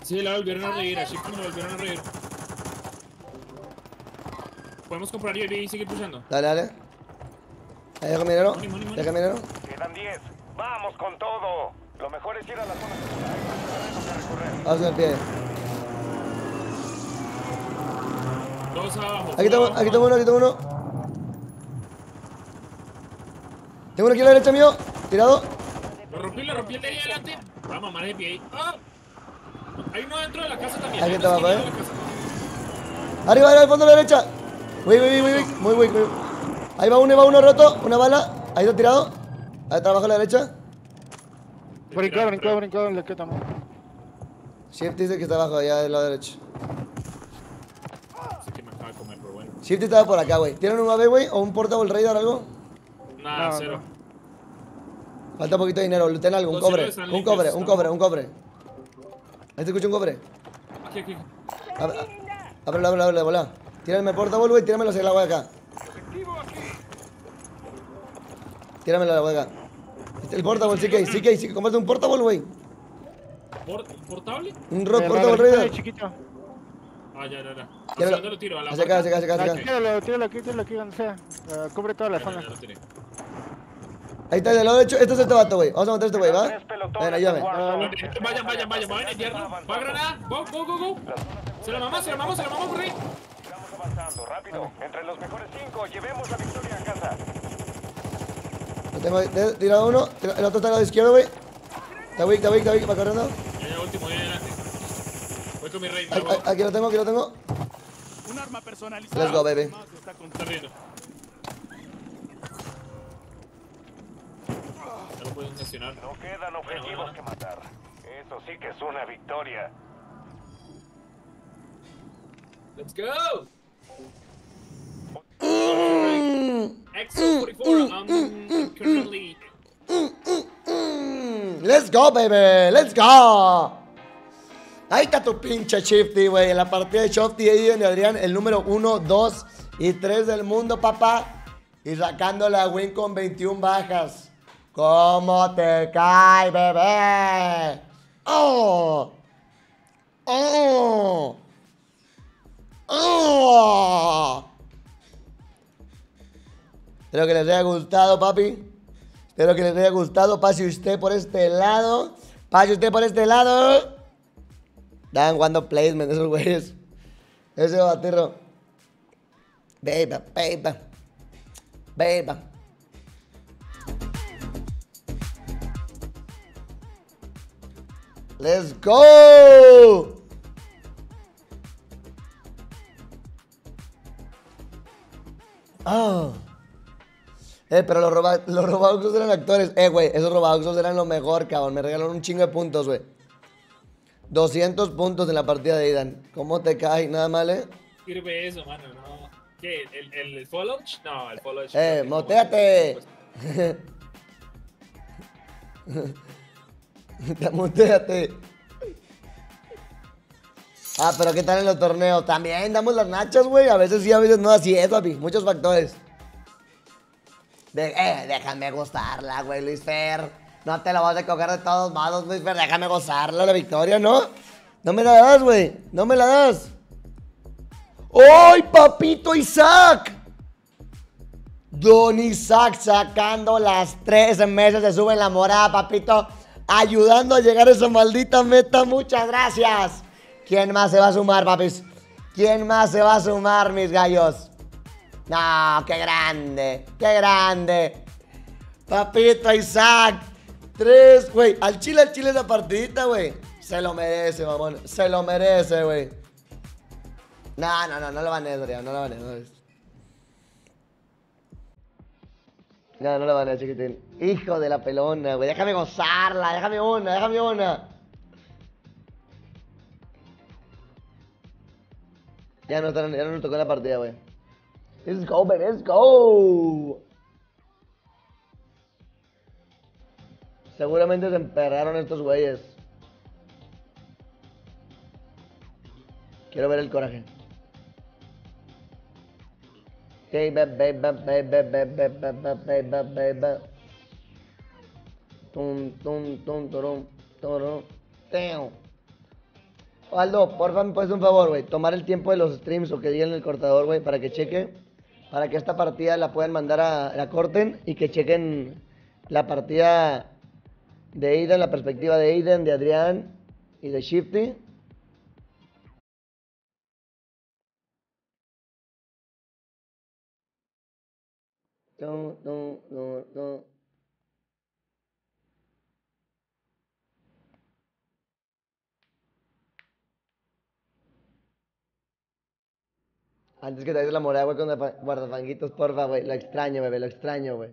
Sí, la volvieron a reír. A Shifty me volvieron a reír. Podemos comprar UAV y seguir pulsando. Dale, dale. Ahí deja minero. Deja minero. Quedan 10. Vamos con todo. Lo mejor es ir a la zona que recorrer. Vamos en el pie. Dos abajo. Aquí tengo, aquí tengo uno, aquí tengo uno. Tengo uno aquí a la derecha mío. Tirado. Lo rompí, lo rompí el de ahí adelante. Vamos, mamar de pie ahí. ¡Ah! Hay uno dentro de la casa también. Hay está uno abajo, eh. de la casa. Arriba, arriba, al fondo a la derecha. Uy, uy, uy, uy. Muy, muy, muy. Ahí va uno, ahí va uno roto. Una bala. Ahí está tirado. Ahí está abajo a la derecha. Brincó, brincó, brincó, le queda también. Shift dice que está abajo, allá del lado derecho. Sí que me acaba de comer, pero bueno. Shift estaba por acá, güey. ¿Tienen un AV, güey? ¿O un Portable Radar algo? Nada, No, cero. Falta poquito de dinero. Ten algo, un cobre. Un cobre, un cobre, un cobre. Ahí te escucho un cobre. Aquí, aquí. Abre- Ábrelo, ábrelo, ábrelo, bola. Tírame el portable, güey. Tíramelo hacia el agua de acá. Tíramelo a la agua de acá. Este, El portable, CK, CK, CK. Cómprate un portable, güey. ¿Por- ¿Portable? Un ro- Eh, portable la chiquito. Ah, ya, ya, ya. ¿Hacia Tíralo. dónde lo tiro? ¿A la Hacia acá, hacia acá, hacia acá. Tíralo, tíralo aquí, tíralo aquí, donde sea. Eh, cubre toda la zona. Lo. Ahí está, del lado derecho. Este es este vato, güey. Vamos a matar a este güey, ¿va? Ven, ayúdame. Vayan, vayan, vayan, vayan en hierro. Va granada. Go, go, go, go. Se la mamá, se la mamá, se la mamá por ahí. Sigamos avanzando, rápido. Entre los mejores cinco, llevemos la victoria a casa. Lo tengo ahí. De- tirado uno. El otro está al lado izquierdo, güey. Está weak, está weak, está weak. Va corriendo. Ya, último, ya adelante. Voy con mi rey. Aquí lo tengo, aquí lo tengo. Un arma personalizada. Let's go, baby. Está Ya lo pueden estacionar. No quedan objetivos que matar. Eso sí que es una victoria. Let's go. X44, um, currently. Mm, Let's go, baby. Let's go. Ahí está tu pinche Shifty, güey. En la partida de Shifty, Aiden y Adrián, el número 1, 2 y 3 del mundo, papá. Y sacando la win con 21 bajas. ¿Cómo te cae, bebé? ¡Oh! ¡Oh! ¡Oh! Espero que les haya gustado, papi. Espero que les haya gustado. Pase usted por este lado. Pase usted por este lado. Dan jugando placement esos güeyes. Ese batirro. Baby, baby. Baby. Let's go. Ah. Eh, pero los, roba los eran actores. Eh, güey, esos robauxos eran lo mejor, cabrón. Me regalaron un chingo de puntos, güey. 200 puntos en la partida de Idan. ¿Cómo te cae? Nada mal, eh. Sirve eso, mano, no. ¿Qué? ¿El, el, el follow? No, el follow. Eh, moteate. Te muteate. Ah, pero ¿qué tal en los torneos? También damos las nachas, güey. A veces sí, a veces no. Así es, papi. Muchos factores. De- eh, déjame gozarla, güey, Luis Fer. No te la vas a coger de todos modos, Luis Fer. Déjame gozarla, la victoria, ¿no? No me la das, güey. No me la das. ¡Ay, papito Isaac! Don Isaac sacando las 13 meses de sube en la morada, papito. Ayudando a llegar a esa maldita meta. Muchas gracias. ¿Quién más se va a sumar, papis? ¿Quién más se va a sumar, mis gallos? No, qué grande, qué grande. Papito Isaac. Tres, güey. Al chile, al chile esa partidita, güey. Se lo merece, mamón. Se lo merece, güey. No, no, no, no lo van a Adrián, no lo van a No, no lo van a chiquitín. Hijo de la pelona, güey. Déjame gozarla, déjame una, déjame una. Ya no, ya no nos tocó la partida, güey. Let's go, baby, let's go. Seguramente se emperraron estos güeyes. Quiero ver el coraje. Baby, baby, baby, baby, baby, baby, baby. Tum, tum, tum, turum, turum, teo. Aldo, porfa, me puedes un favor, güey. Tomar el tiempo de los streams o que digan el cortador, güey, para que cheque. Para que esta partida la puedan mandar a la corten y que chequen la partida de Aiden, la perspectiva de Aiden, de Adrián y de Shifty. Antes que te des la morada, güey, con guarda- guardafanguitos, porfa, güey. Lo extraño, bebé, lo extraño, güey.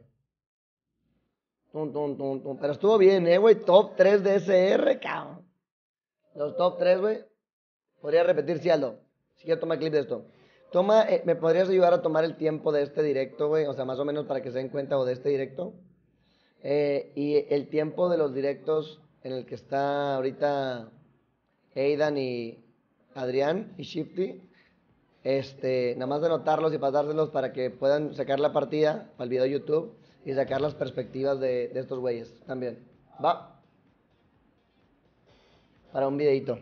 Pero estuvo bien, eh, güey. Top 3 de SR, cabrón. Los top 3, güey. Podría repetir, si Aldo. Si quiero tomar clip de esto. Toma, eh, ¿me podrías ayudar a tomar el tiempo de este directo, güey? O sea, más o menos para que se den cuenta o de este directo. Eh, y el tiempo de los directos en el que está ahorita Aidan y Adrián y Shifty. Este, nada más de anotarlos y pasárselos para que puedan sacar la partida para el video de YouTube y sacar las perspectivas de, de estos güeyes también. Va. Para un videito.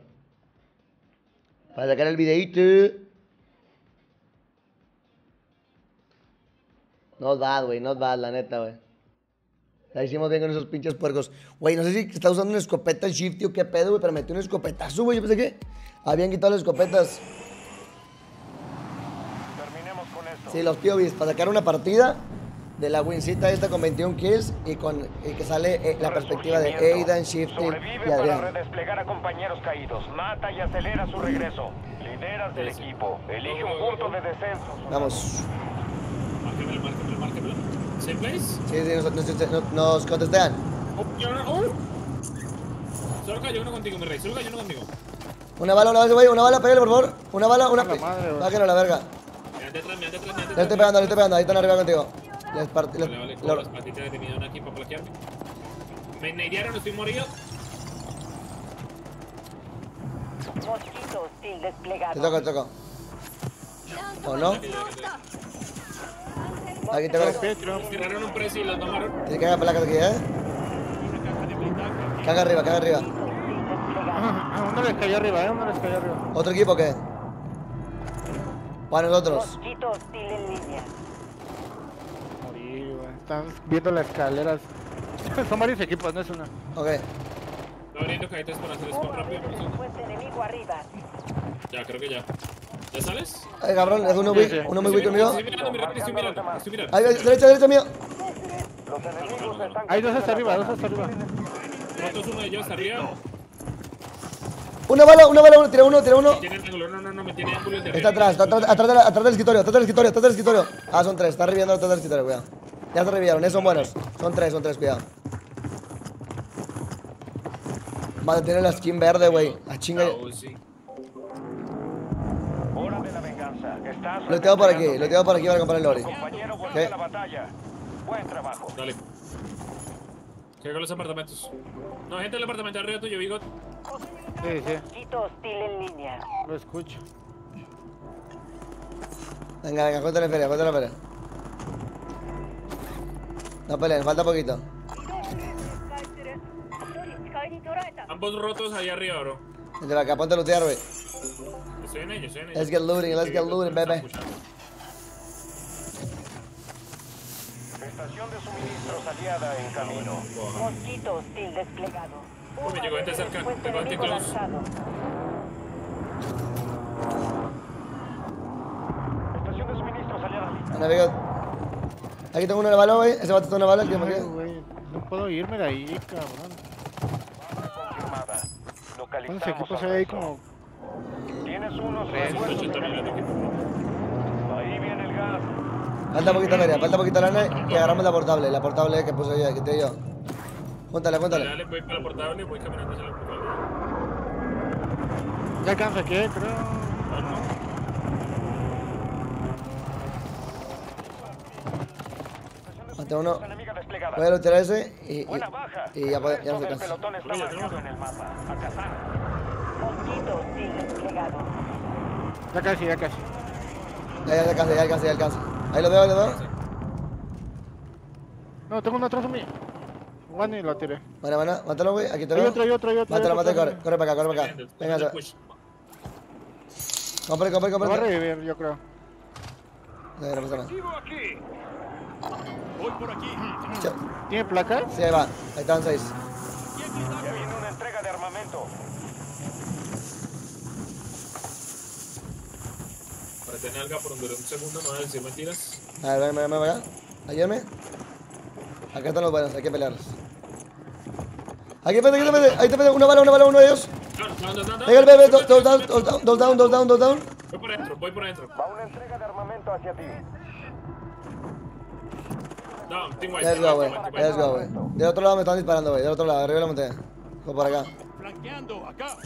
Para sacar el videito. Not bad, güey, not bad, la neta, güey. La hicimos bien con esos pinches puercos. Güey, no sé si está usando una escopeta Shifty o qué pedo, güey, pero metió un escopetazo, güey. Yo pensé que habían quitado las escopetas. Terminemos con esto. Sí, los POVs, para sacar una partida de la wincita esta con 21 kills y con y que sale eh, la perspectiva de. Aidan, Shifty Sobrevive y para Adrián. redesplegar a compañeros caídos. Mata y acelera su regreso. Lideras del equipo. Elige un punto de descenso. Vamos. Place? Sí, sí, nos, nos, nos- contestan. Oh, oh. Solo cayó uno contigo, mi rey. Solo cayó uno contigo. Una bala, una bala, güey, una bala, pégale, por favor. Una bala, una. Báquenlo a la verga. Atrás, atrás, ande Le estoy pegando, le estoy pegando. Ahí están arriba contigo. Les partí. Vale, vale, con lo- las patitas de mi don aquí para plaquearme. Me neguearon, estoy morido. Te toco, te toco. ¿O no? Aquí tengo. Tiraron un precio y los tomaron. Tiene que haber placas aquí, ¿eh? Caga arriba, caga arriba. Ah, Uno les cayó arriba, eh. Uno les cayó arriba. ¿Otro equipo o qué? Para nosotros. Mosquito hostil en línea. Morir, güey. Están viendo las escaleras. Son varios equipos, no es una. Ok. Estoy abriendo cajitas para hacer spawn rápido. por eso. Fuente enemigo arriba. Ya, creo que ya. ¿Ya sales? Ay, cabrón, es uno muy, Sí, sí. uno muy conmigo. Estoy mirando, estoy mirando. Estoy mirando. Derecha, derecha mío. Los enemigos están Hay dos hasta arriba, dos hasta arriba. Rotos uno de ellos arriba. Una bala, una bala, uno, tira uno, tira uno. Tiene ángulo, no, no, no, me tiene ángulo de Está atrás, está atrás, atrás del escritorio, atrás del escritorio, atrás del escritorio. Ah, son tres, está reviviendo atrás del escritorio, cuidado. Ya se revivieron, esos son buenos. Son tres, son tres, cuidado. Madre, tiene la skin verde, güey. A chinga. Oh, la. Estás Lo tengo por aquí, lo tengo por aquí para comprar el a la batalla. Buen trabajo. Dale. Llego a los apartamentos. No, gente del apartamento arriba tuyo, Bigot. Sí, sí. Hostil en línea. Lo escucho. Venga, venga, cuéntale feria, cuéntale feria. No peleen, falta poquito. Ambos rotos allá arriba, bro. Desde la acá, ponte a lootear, güey. Estoy en ellos, estoy en ellos. Let's get looting, let's get looting, pushando. Estación de suministros aliada en camino. Mosquito hostil desplegado. Oh, me llegó gente cerca, tengo lanzado. Estación de suministros aliada amigos. Aquí tengo una bala, güey. Ese vato tiene una bala, el que me queda. No puedo irme de ahí, cabrón. Confirmada. ¿Cuántos Localizamos equipos hay ahí como Tienes unos refuerzos. 180 mil de. Ahí viene el gas. Falta poquita feria, falta poquita lana y agarramos la portable, la portable que puse yo, que te yo. Cuéntale, cuéntale. dale, voy para la portable, voy caminando hacia la portable. Ya alcanza aquí, eh, creo. Falta uno. Voy a lootear ese y, Buena baja. y, y ya, puede- ya no se El cansa. Ya casi, ya casi. Ya, ya alcanza, ya alcanza, ya alcanza. Ahí lo veo, ahí lo veo. No, tengo uno atrás de mí. One y lo tiré. Bueno, bueno, mátalo, güey. Aquí te veo. otro, hay otro, hay otro. hay Mátalo, otro mátalo, corre, de mí. corre para acá, corre para acá. Venga, push. compre, compre, Lo va a compre. revivir, yo creo. No, no pasa nada. Voy por aquí. ¿Tiene placas? Sí, ahí va. Ahí están seis. Ya viene una entrega de armamento. Para tener algo por un un segundo, no voy a decir mentiras. A ver, ven, ven, ven. Ayúdame. Acá están los buenos, hay que pelearlos. Aquí, espérate, aquí, espérate. Ahí te espérate. Una bala, una bala, uno de ellos. Venga, el bebé, dos dos down, dos down, dos down, dos down, dos down. Voy por adentro, voy por adentro. Va una entrega de armamento hacia ti. Down, team white. Let's go, güey. Let's go, güey. Del otro lado me están disparando, güey. Del otro lado, arriba de la montaña. O por acá. Flanqueando, acá.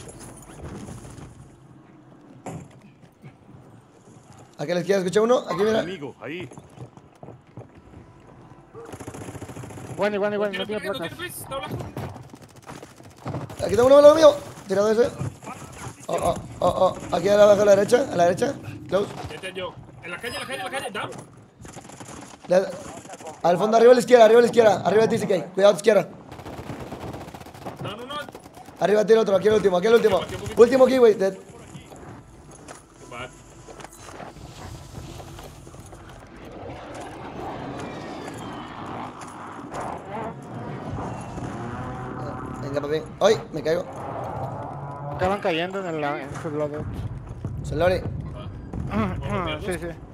Aquí a la izquierda, escuché uno. Aquí, mira. Amigo, ahí. Bueno, igual, white. no tiene abajo. Aquí tengo uno al lado mío. Tirado ese. Oh, oh, oh, oh. Aquí abajo a la derecha. A la derecha. Close. Este yo. En la calle, en la calle, en la calle. Down. Al fondo, arriba a la izquierda, arriba a la izquierda. Arriba de ti, CK. Cuidado a tu izquierda. Down uno. Arriba tiene otro. Aquí el último, aquí el último. Último aquí, güey. Venga, papi. ¡Ay! Me caigo. Estaban cayendo en el en su lado. Solori. Sí, sí.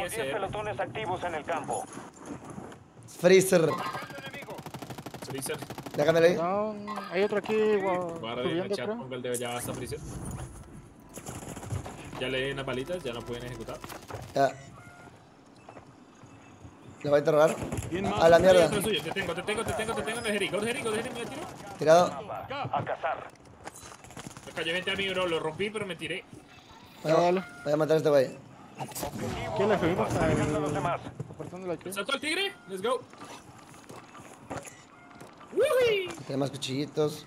Tenemos 10 pelotones activos en el campo. Freezer. Freezer. Déjamelo ahí. No, hay otro aquí wow, Guarda en el chat, creo. pongo el de ya hasta Freezer. Ya le di unas balitas, ya no pueden ejecutar. Ya. Le voy a interrogar. A la mierda. Te tengo, te tengo, te tengo, te tengo. De Jerico, de Jerico, de Jerico, me tiro. Tirado. A cazar. Me cayó 20 a mí, bro. Lo rompí, pero me tiré. Voy a matar a este güey. ¿Quién le subimos a Llegando a los demás. ¿Saltó al tigre? Let's go. ¡Wuhi! Tiene más cuchillitos.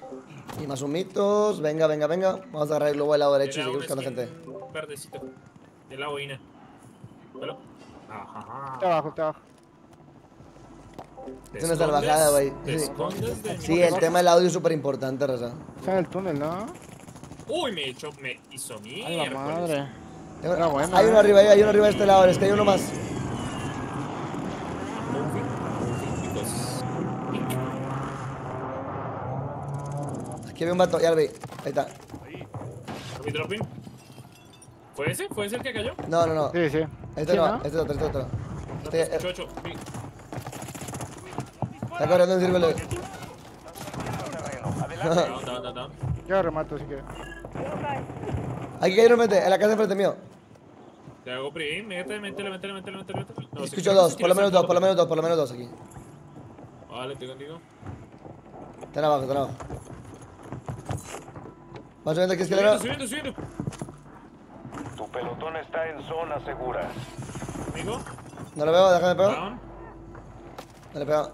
Y más humitos. Venga, venga, venga. Vamos a agarrar el globo al lado derecho y seguir buscando gente. Verdecito. De la boina. Velo. Ajá. Está abajo, está abajo. Es una salvajada, güey. Sí. Sí, el tema del audio es súper importante, Raza. Está en el túnel, ¿no? Uy, me echó, me hizo A la mierda. madre. Tengo- Era bueno, hay uno eh. arriba ahí, hay uno arriba de este lado. Es que hay uno más. Aquí había un vato, ya lo vi. Ahí está. ¿Mi dropping? ¿Fue ese? ¿Fue ese el que cayó? No, no, no. Sí, sí. Este Sí, no, ¿no? este es otro, este es otro. Este, eh, Chocho. mi- está corriendo en círculo. Yo remato si quieres. Aquí hay uno enfrente, en la casa enfrente mío. Te hago prim, métele, métele, métele, métele, métele. No, Escucho dos, si por lo menos dos, por lo menos dos, por lo menos dos aquí. Vale, estoy contigo. Están abajo, están abajo. Vamos subiendo aquí Subiendo, escalera. subiendo, subiendo. Tu pelotón está en zona segura. Amigo, No lo veo, déjame pegar. down. No le pega.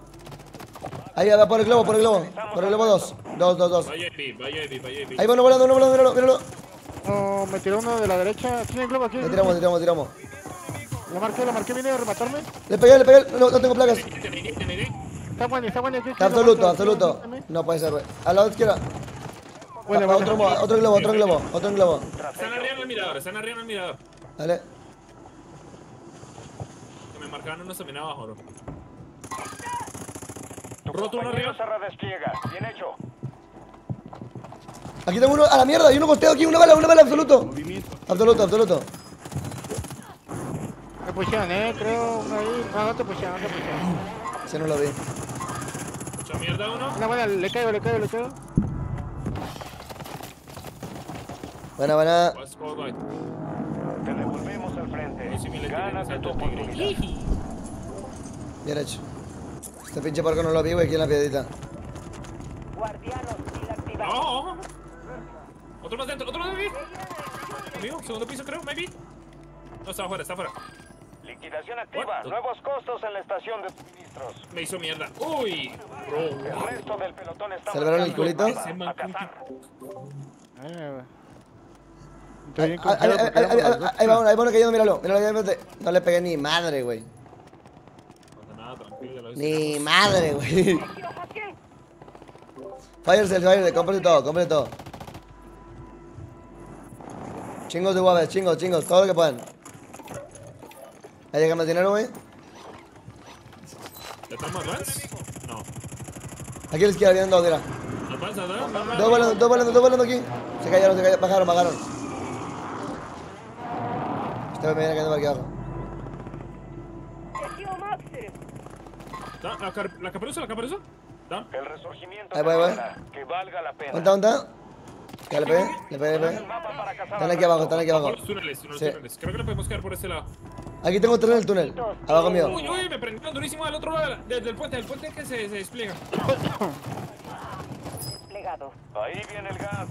Ahí, va por el globo, por el globo. Por el globo dos. Dos, dos, dos. Vaya AP, vaya AP, vaya AP. Ahí va uno volando, uno volando, míralo, míralo. No, me tiró uno de la derecha. Tiene el globo aquí. Le tiramos, le tiramos, le tiramos. Lo marqué, lo marqué, viene a rematarme. Le pegué, le pegué. No, no tengo placas. Está bueno, está bueno. Está absoluto, marco, absoluto. aquí, No puede ser, güey. Al lado izquierda. Bueno, Ah. Otro, mo- otro globo, otro globo, otro globo. Están arriba en el mirador, están arriba en el mirador. Dale. Que me marcaban unos también abajo, bro. Roto uno arriba. se redespliega. Bien hecho. Aquí tengo uno a la mierda. Hay uno costeado aquí. Una bala, una bala, absoluto. Movimiento. Absoluto, absoluto. Me pusieron, eh, creo. uno ahí. No, no te pusieron, no te pusieron. Ese no lo vi. Mucha mierda uno. Una buena, le caigo, le caigo, le caigo. Buena, buena. Te devolvemos al frente. Tiré Gánate tu oportunidad. Bien hecho. Este pinche porco no lo vi, güey, aquí en la piedrita. Guardianos inactivados. No. Otro más dentro, otro más dentro. Amigo, segundo piso creo, maybe. No, está afuera, está afuera. Liquidación activa. What Nuevos costos en la estación de suministros. Me hizo mierda. Uy, bro. El resto del pelotón está ¿Salvaron el culito? Ahí, va uno, ahí va uno cayendo, míralo. Míralo, enfrente. No le pegué ni madre, güey. No pasa nada, tranquilo, ya lo hice. Ni madre, güey. ¡Lo saqué! Fire Cell, Fire Cell, cómprate todo, cómprate todo. Chingos de guaves, chingos, chingos, todo lo que puedan. Ahí llega más dinero, güey. ¿Ya estamos advance? No. Aquí a la izquierda vienen dos, mira. Advance, advance. Dos volando, dos volando, dos volando aquí. Se cayeron, se cayeron, bajaron, bajaron. Este me viene cayendo por aquí abajo. La, car- la caperuza, la caperuza. Da. El resurgimiento Ahí te voy, voy. Que valga la pena. ¿Dónde dónde? Ya le pegué, le pegué, le pegué. Están aquí abajo, están aquí abajo. Los túneles, unos Sí. túneles. Creo que lo podemos quedar por este lado. Aquí tengo tres en el túnel. Abajo mío. Uy, uy, me prendieron durísimo al otro lado, desde el puente, el puente que se, se despliega. Desplegado. Ahí viene el gas.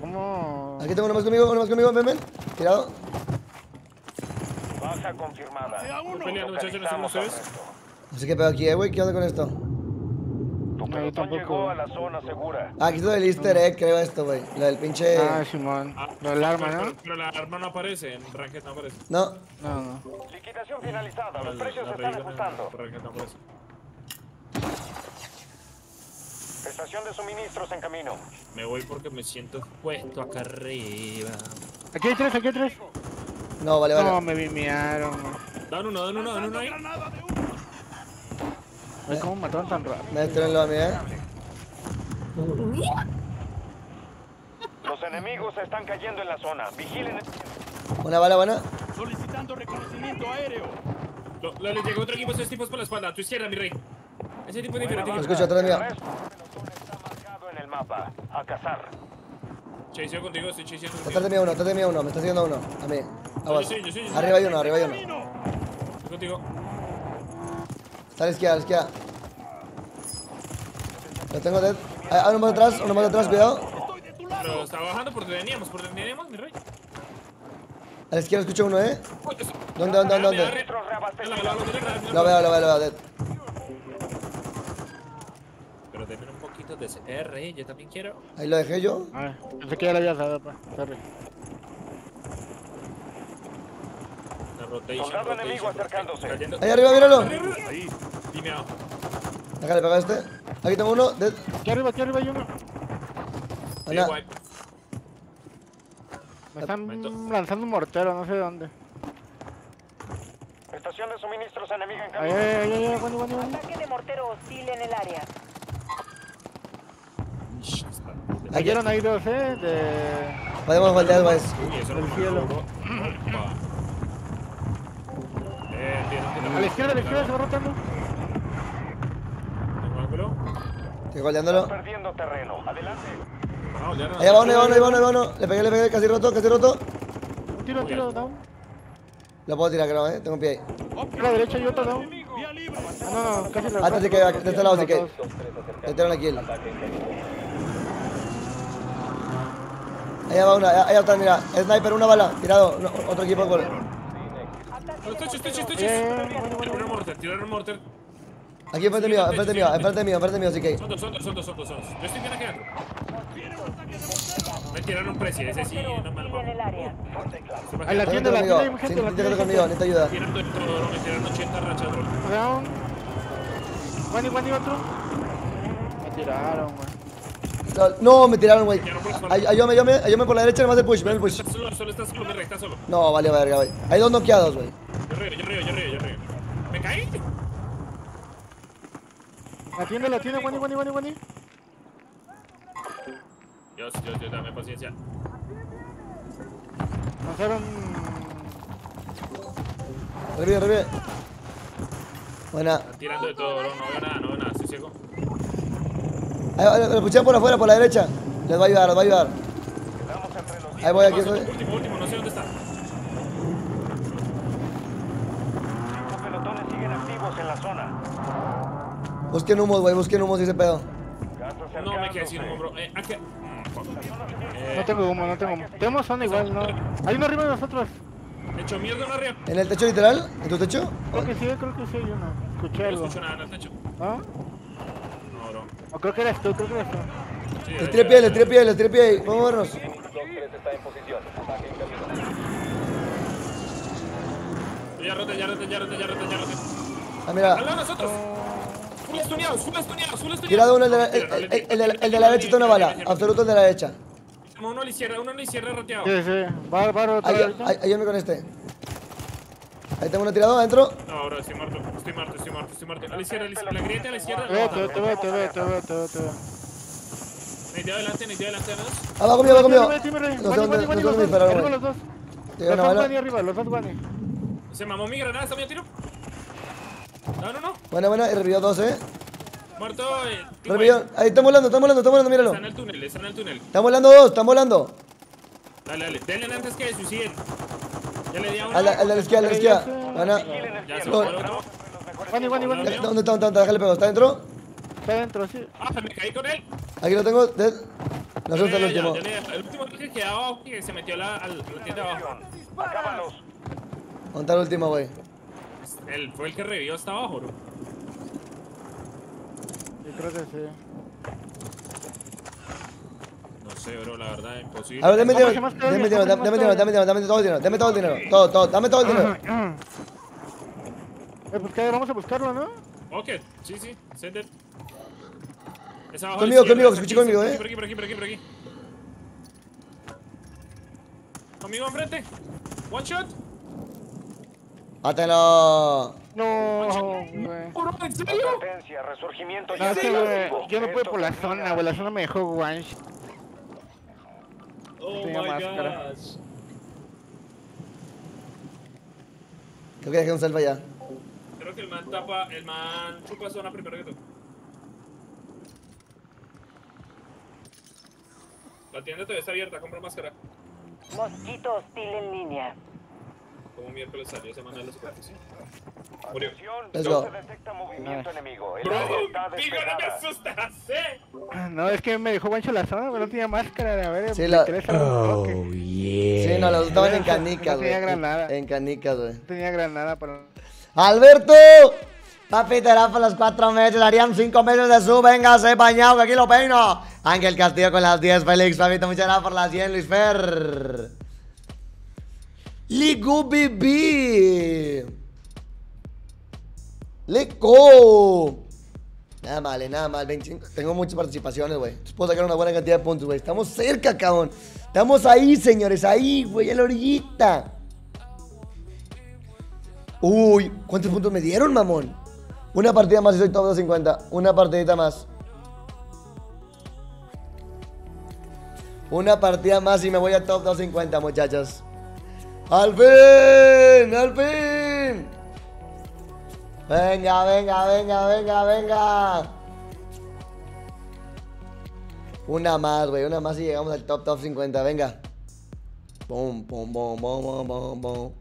¿Cómo? Aquí tengo uno más conmigo, uno más conmigo, ven, ven. Tirado. Baja confirmada. Estoy peleando, muchachos, no sé cómo ustedes. No sé qué pedo aquí, eh, güey. ¿Qué onda con esto? Pelotón tampoco. llegó a la zona segura. Ah, aquí está el easter egg, creo esto, güey. Lo del pinche... Ah, Simón. Lo del arma, pero, ¿no? pero, pero la arma no aparece, en Ranked no aparece. No. No, no. Liquidación finalizada. Los precios se están ajustando. Ranked no aparece. Estación de suministros en camino. Me voy porque me siento puesto acá arriba. Aquí hay tres, aquí hay tres. No, vale, vale. No, me vimearon. Dan uno, dan uno, dan uno ahí. Ay, ¿Cómo mataron tan rápido? A eh. Los enemigos están cayendo en la zona. Vigilen. Una bala buena. Solicitando reconocimiento aéreo. Lo, lo, le llegó otro equipo, esos tipos por la espalda, a tu izquierda, mi rey. Ese tipo es diferente. Atrás está marcado en el mapa. A cazar. Chaseo contigo, estoy chaseando Atrás contigo. de mí uno, atrás de mí uno. Me está haciendo uno. A mí. Aguas. Yo sí, yo sí, yo sí. Arriba hay uno, arriba hay uno. Estoy contigo. Está a la izquierda, a la izquierda. Lo tengo dead. Ah, ah, uno más atrás, uno más atrás, cuidado. Pero está bajando por donde veníamos, por donde veníamos, mi rey. A la izquierda escucho uno, eh. ¿Dónde, dónde, dónde. Lo veo, lo veo, lo veo, dead. Pero denme un poquito de CR, yo también quiero. Ahí lo dejé yo. A ver, pensé que ya lo habías dado, pa. Sorry. La rotation. Soldado rotation, enemigo acercándose. cayendo. Ahí arriba, míralo. Ahí. Déjale pegar este. Aquí tengo uno, dead. Aquí arriba, aquí arriba hay uno. Me están Momento. lanzando un mortero, no sé de dónde. Estación de suministros enemiga en camino. ay, ay, ay, bueno, bueno, bueno. Ataque de mortero hostil en el área. Cayeron ahí dos, eh, de... Podemos voltear, güey. Uy, eso no Del me cielo. Opa. Eh, bien, A la izquierda, a la izquierda se va rotando. Tengo ángulo. Estoy golpeándolo. Perdiendo terreno. Adelante. No, ya no. Ahí va uno, ahí va uno, ahí va uno, ahí va uno. Le pegué, le pegué, casi roto, casi roto. Un tiro, un tiro, down. Lo puedo tirar, creo, eh. Tengo un pie ahí. A la derecha y otro down. Vía libre. Ah, no, no, casi Ah, sí que de este lado sí que. Le tiraron aquí. Allá va una, allá está, mira. Sniper, una bala. Tirado. No, otro equipo con. Estoy, estoy, estoy, Eh, bueno, bueno, Tiraron un mortar, tiraron un mortar. Aquí enfrente mío, enfrente mío, enfrente mío, enfrente mío, sí que. Son dos, son dos, son dos, son dos. Yo estoy bien aquí adentro. Me tiraron un precio, ese sí, no me lo en la tienda, la tienda hay gente, la tienda conmigo, necesito ayuda. Tirando el todo, me tiraron 80 rachas, bro. Down. One y y otro. Me tiraron, güey. No, me tiraron, güey. Ay- Ayúdame, ayúdame, ayúdame por la derecha, nomás el push, ven el push. Solo, solo estás solo, me recta solo. No, vale, verga, güey. Hay dos noqueados, güey. Yo río, yo río, yo río, yo río. ¿Me caí? La tienda, la y one y one y. Dios, Dios, Dios, dame paciencia. Lanzaron... Revive, revive. Buena. Están tirando de todo, bro. No veo nada, no veo nada, estoy ciego. Ahí va, lo pusieron por afuera, por la derecha. Les va a ayudar, les va a ayudar. Los Ahí voy, aquí estoy. último, último, no sé dónde está. cinco pelotones siguen activos en la zona. Busquen humos, güey, busquen humos y ese pedo. No me quedé sin humo, bro. Eh, aquí. Mm. No tengo humo, no tengo humo. Tenemos zona igual, ¿no? Hay uno arriba de nosotros. he hecho mierda una arriba. ¿En el techo literal? ¿En tu techo? Creo que sí, creo que sí hay uno. Escuché No algo. escucho nada en el techo. ¿Ah? O creo que eres tú, creo que eres tú. Ahí, tiré pie, ahí. tiré pie, les tiré pie ahí. Vamos a vernos. Ya rote, ya rote, ya rote, ya rote, ya rote. Ah, Al mira. lado de nosotros. Full estuneados, full estuneados, full estuneados. Tirado uno, el de la, el, el- el- el de la- el de la derecha está una bala. Absoluto el de la derecha. Uno a la izquierda, uno a la izquierda roteado. Sí, sí. Va, va, otra Ahí, ahí, ayúdame con este. Ahí tengo uno tirado adentro. No, bro, estoy muerto, estoy muerto, estoy muerto, estoy muerto. A la izquierda, a la izquierda, la grieta a la izquierda. Te veo, te veo, te veo, te veo, te veo, te veo, te veo. Adelante, necesito adelante a dos. Abajo mío, abajo mío. No sé dónde, no sé dónde los dos, dispararon, arriba güey. los dos. Una guani arriba, los dos guani. Se mamó mi granada, está mi tiro. No, no, no. Buena, buena. Y revivió dos, eh. Muerto. Eh, Revivió. Ahí están volando, están volando, están volando, ahí. míralo. Está en el túnel, está en el túnel. Están volando dos, están volando. Dale, dale. Denle antes que se suiciden. Ya le di a al de la izquierda, de la izquierda. Igual, igual. ¿Dónde está? ¿Dónde está? ¿Dónde está? Déjale pego. ¿Está dentro? Está adentro, sí. Ah, me caí con él. Aquí lo tengo. De... No sé dónde está el Ya, ya, último. El último que quedaba abajo que se metió a la, al- a la tienda de abajo. Acábalos. ¿Dónde está el último, güey? Fue el que revivió hasta abajo, bro. Yo creo que sí. No sé, bro, la verdad, imposible. A ver, dame ¿Cómo dinero. se llama Dame dinero, ¿Cómo se dame llama dinero, dame dinero, dame todo el dinero. Dame todo el dinero. Todo, todo. Dame todo el dinero. Eh, pues que vamos a buscarlo, ¿no? Ok, sí, sí, send it. Conmigo, conmigo, es escuché conmigo, eh. Por aquí, por aquí, por aquí, por aquí. Conmigo enfrente. One shot. Mátelo. No, güey. Bro, ¿en serio? Advertencia, resurgimiento No, güey, yo no pude por la zona, güey. La zona me dejó one Oh Tenía my máscara. gosh. Creo que dejé un selfie allá. Creo que el man tapa, el man chupa zona primero que tú. La tienda todavía está abierta, compra máscara. Mosquito hostil en línea. Como miércoles salió de la superficie. Murió. Let's no go. no eh. No, es que me dejó guancho la zona, güey. No tenía máscara. De a ver, Sí, la- un toque. Sí, no, los estaban en No canicas, güey. tenía granada. En canicas, güey. No tenía granada para. ¡Alberto! Papi, te por los cuatro meses, harían cinco meses de sub, véngase bañado, que aquí lo peino. Ángel Castillo con las 10, Félix, papito, muchas gracias por las 100, Luis Fer. Ligu Bibi. Leco. Nada mal, eh, nada mal, 25. Tengo muchas participaciones, güey. Puedo sacar una buena cantidad de puntos, güey. Estamos cerca, cabrón. Estamos ahí, señores, ahí, güey, a la orillita. Uy, ¿cuántos puntos me dieron, mamón? Una partida más y soy top 250. Una partidita más. Una partida más y me voy a top 250, muchachos. ¡Al fin! ¡Al fin! Venga, venga, venga, venga, venga. Una más, güey. Una más y llegamos al top top 50. Venga. Pum, pum, pum, pum, pum, pum, pum.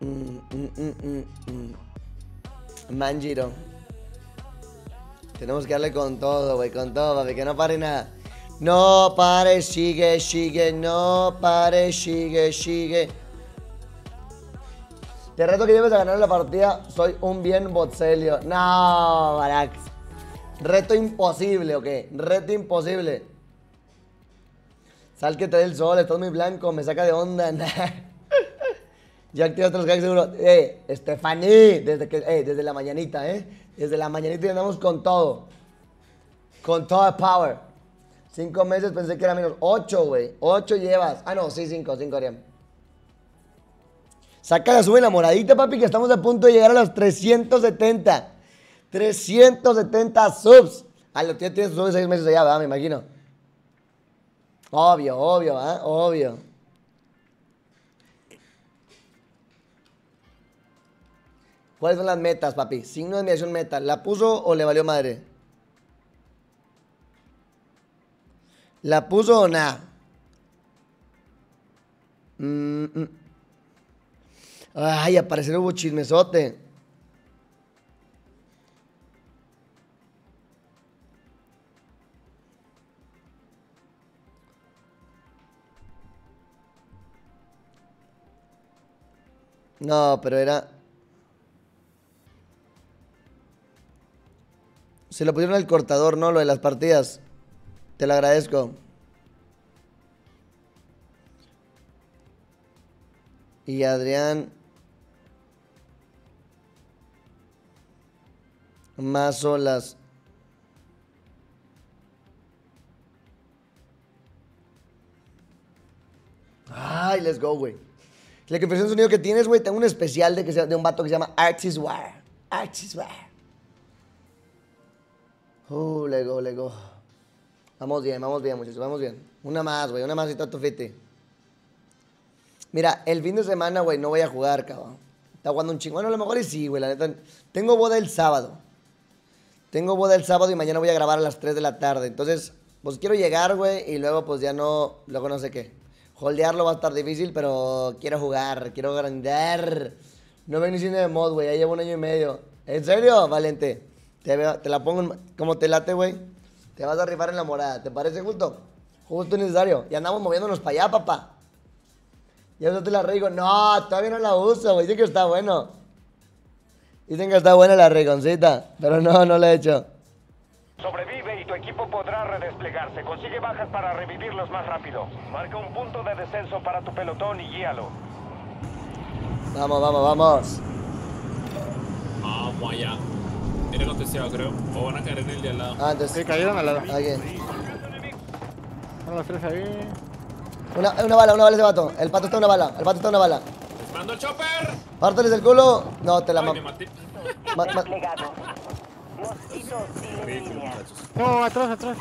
Mm, mm, mm, mm, mm. Manjiro. Tenemos que darle con todo, güey, con todo, papi, que no pare nada. No pare, sigue, sigue, no pare, sigue, sigue. Te reto que lleves a ganar la partida, soy un bien botcelio. No, Barack. Reto imposible, ¿ok? Reto imposible. Sal que te dé el sol, estás muy blanco, me saca de onda. ya activaste los hacks seguro. Eh, Stephanie, desde, que, eh, desde la mañanita, ¿eh? Desde la mañanita y andamos con todo. Con toda power. Cinco meses pensé que era menos. Ocho, güey. Ocho llevas. Ah, no, sí, cinco, cinco harían. Saca la sube enamoradita, papi, que estamos a punto de llegar a los 370. 370 subs. Ah, lo tienes, tienes sube seis meses allá, ¿verdad? Me imagino. Obvio, obvio, ¿ah? Obvio. ¿Cuáles son las metas, papi? Signo de mediación meta. ¿La puso o le valió madre? ¿La puso o nada? Mm, mm. Ay, aparecer hubo chismesote. No, pero era... Se lo pusieron al cortador, ¿no? Lo de las partidas. Te lo agradezco. Y Adrián. Más olas. Ay, let's go, güey. La confesión de sonido que tienes, güey, tengo un especial de, que de un vato que se llama Artis War. Artis War. Uh, le go, le go. Vamos bien, vamos bien, muchachos, vamos bien. Una más, güey, una más y está tu fiti. Mira, el fin de semana, güey, no voy a jugar, cabrón. Está jugando un chingo. Bueno, a lo mejor y sí, güey, la neta. Tengo boda el sábado. Tengo boda el sábado y mañana voy a grabar a las 3 de la tarde. Entonces, pues quiero llegar, güey, y luego pues ya no, luego no sé qué. Holdearlo va a estar difícil, pero quiero jugar, quiero agrandar. No ven ni cine de mod, güey, ya llevo un año y medio. ¿En serio, Valente? Te, veo- te la pongo en- como te late, güey. Te vas a rifar en la morada, ¿te parece justo? Justo y necesario. Y andamos moviéndonos para allá, papá. Ya usaste la Raycon. No, todavía no la uso, güey. Dicen que está bueno. Dicen que está buena la Rayconcita, pero no, no la he hecho. Sobrevive y tu equipo podrá redesplegarse. Consigue bajas para revivirlos más rápido. Marca un punto de descenso para tu pelotón y guíalo. Vamos, vamos, vamos. Vamos allá. Tiene contestado, creo. O van a caer en el de al lado. Antes. Sí, cayeron al lado. Aquí. Son los tres ahí. Una, una bala, una bala ese vato. El pato está una bala. El pato está una bala. ¡Les mando el chopper! Párteles el culo. No, te la maté. ma- ma-. No, atrás, atrás.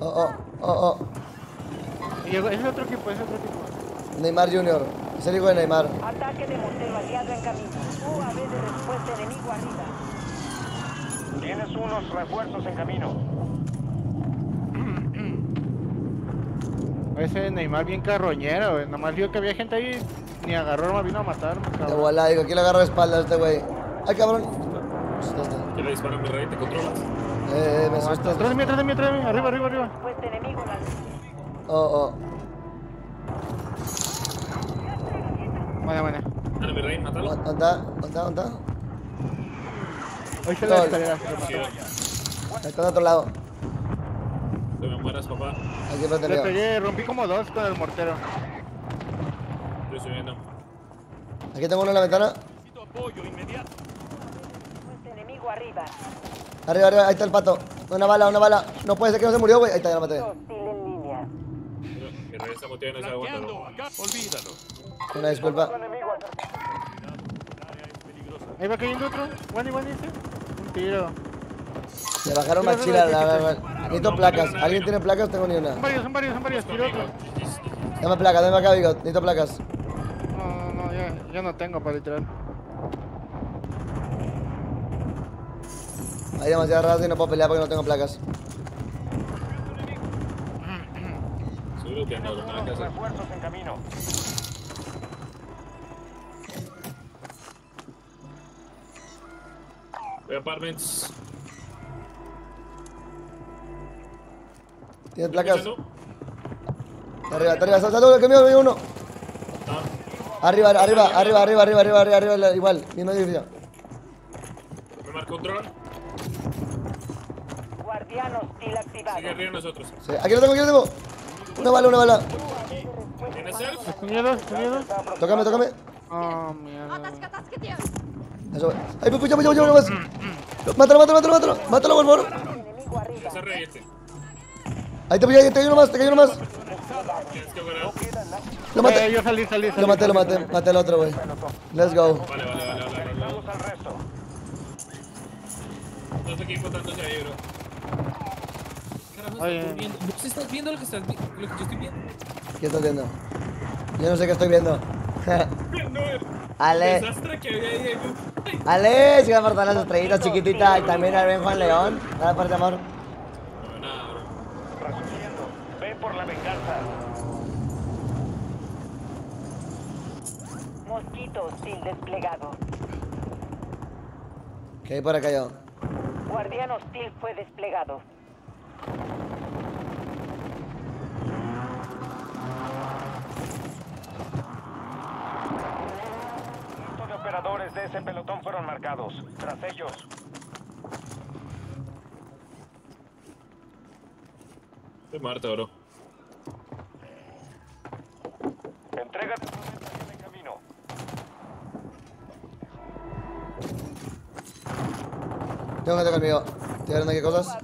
Oh, oh, oh, oh. Llegó- es otro equipo, es otro equipo. Neymar Jr. Es el hijo de Neymar. Ataque de mortero aliado en camino. UAV de respuesta enemigo arriba. Tienes unos refuerzos en camino. Ese Neymar bien carroñero, güey. Nomás vio que había gente ahí, ni agarró, nomás vino a matarme, De volada, digo, aquí le agarro de espalda a este güey. Ay, cabrón. ¿Qué le disparan, mi rey? ¿Te controlas? Eh, eh, me asustas. Atrás de mí, atrás de mí, atrás de mí. Arriba, arriba, arriba. Respuesta enemigo. Oh, oh. Buena, buena. Dale, mi rey, mátalo. ¿Dónde está? ¿Dónde está? Hoy se la Sol. escalera. se lo mató. Sí, Está de otro lado. que me mueras, papá. Aquí mío. pegué, rompí como dos con el mortero. Estoy viendo. Aquí tengo uno en la ventana. Necesito apoyo inmediato. Enemigo arriba. Arriba, arriba, ahí está el pato. Una bala, una bala. No puede ser que no se murió, güey. Ahí está, ya lo maté. Motivado y no se aguanta. Olvídalo. Una disculpa. Ahí va cayendo otro. Wani, Wani, ese. Tiro. Le bajaron la. Necesito placas. ¿Alguien tiene placas? Tengo ni una. Son varios, son varios, son varios. Tiro otro. Dame placas, dame acá, Vigo. Necesito placas. No, no, no, ya, ya no tengo para literal. Hay demasiada raza y no puedo pelear porque no tengo placas. Seguro que no, Tienes no nada apartments. ¿Tienes placas? Está arriba, está arriba. Sal, sal, que mío, uno. Arriba, arriba, arriba, arriba, arriba, arriba, arriba, arriba, igual. Mismo edificio. me marcó un dron. Guardián hostil activado. Sigue arriba nosotros. Sí, Aquí lo tengo, aquí lo tengo. Una bala, una bala. ¿Tienes self? Unidos, unidos. Tócame, tócame. Oh, mierda. Eso. Ay, pucha, pucha, pucha, pucha, más. Mátalo, mátalo, mátalo, mátalo. Mátalo, por favor. Ahí te te cayó uno más, te cayó uno más. Tienes que ver. Lo Eh, maté. yo salí, salí, salí. Lo maté, lo maté. Maté al otro, güey. Let's go. Vale, vale, vale, vale. Vamos al resto. Dos equipos dándose ahí, bro. Oye. estás viendo. ¿Vos estás viendo lo que estás vi- lo que yo estoy viendo? ¿Qué estás viendo? Yo no sé qué estoy viendo. Ale, desastre que había ahí. Apartando las estrellitas chiquititas. Y también al Ben Juan León. Dale parte amor. No, nada, bro. Resumiendo, ve por la venganza. Mosquito hostil desplegado. ¿Qué hay por acá yo? Guardián hostil fue desplegado. Cientos de operadores de ese pelotón fueron marcados. Tras ellos, Estoy muerto, bro. entrégate en camino. Tengo gente conmigo. ¿Estoy viendo qué cosas?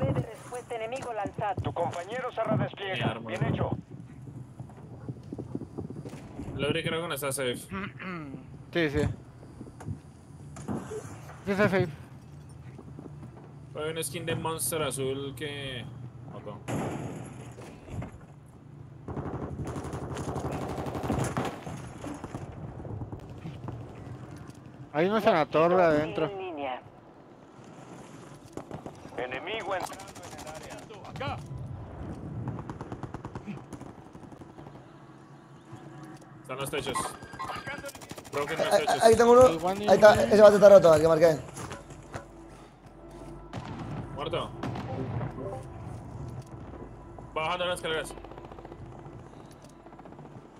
Enemigo. Tu compañero se redespliega. Arma. Bien hecho. Creo que no está safe. Sí, sí. Sí, está safe. Hay un skin de monster azul que. Mató. Hay torre Mosquito adentro. hostil en acá. Están los eh, eh, techos. Ahí tengo uno. Ahí está, ese bate está roto, el que marqué. Muerto. Bajando las escaleras.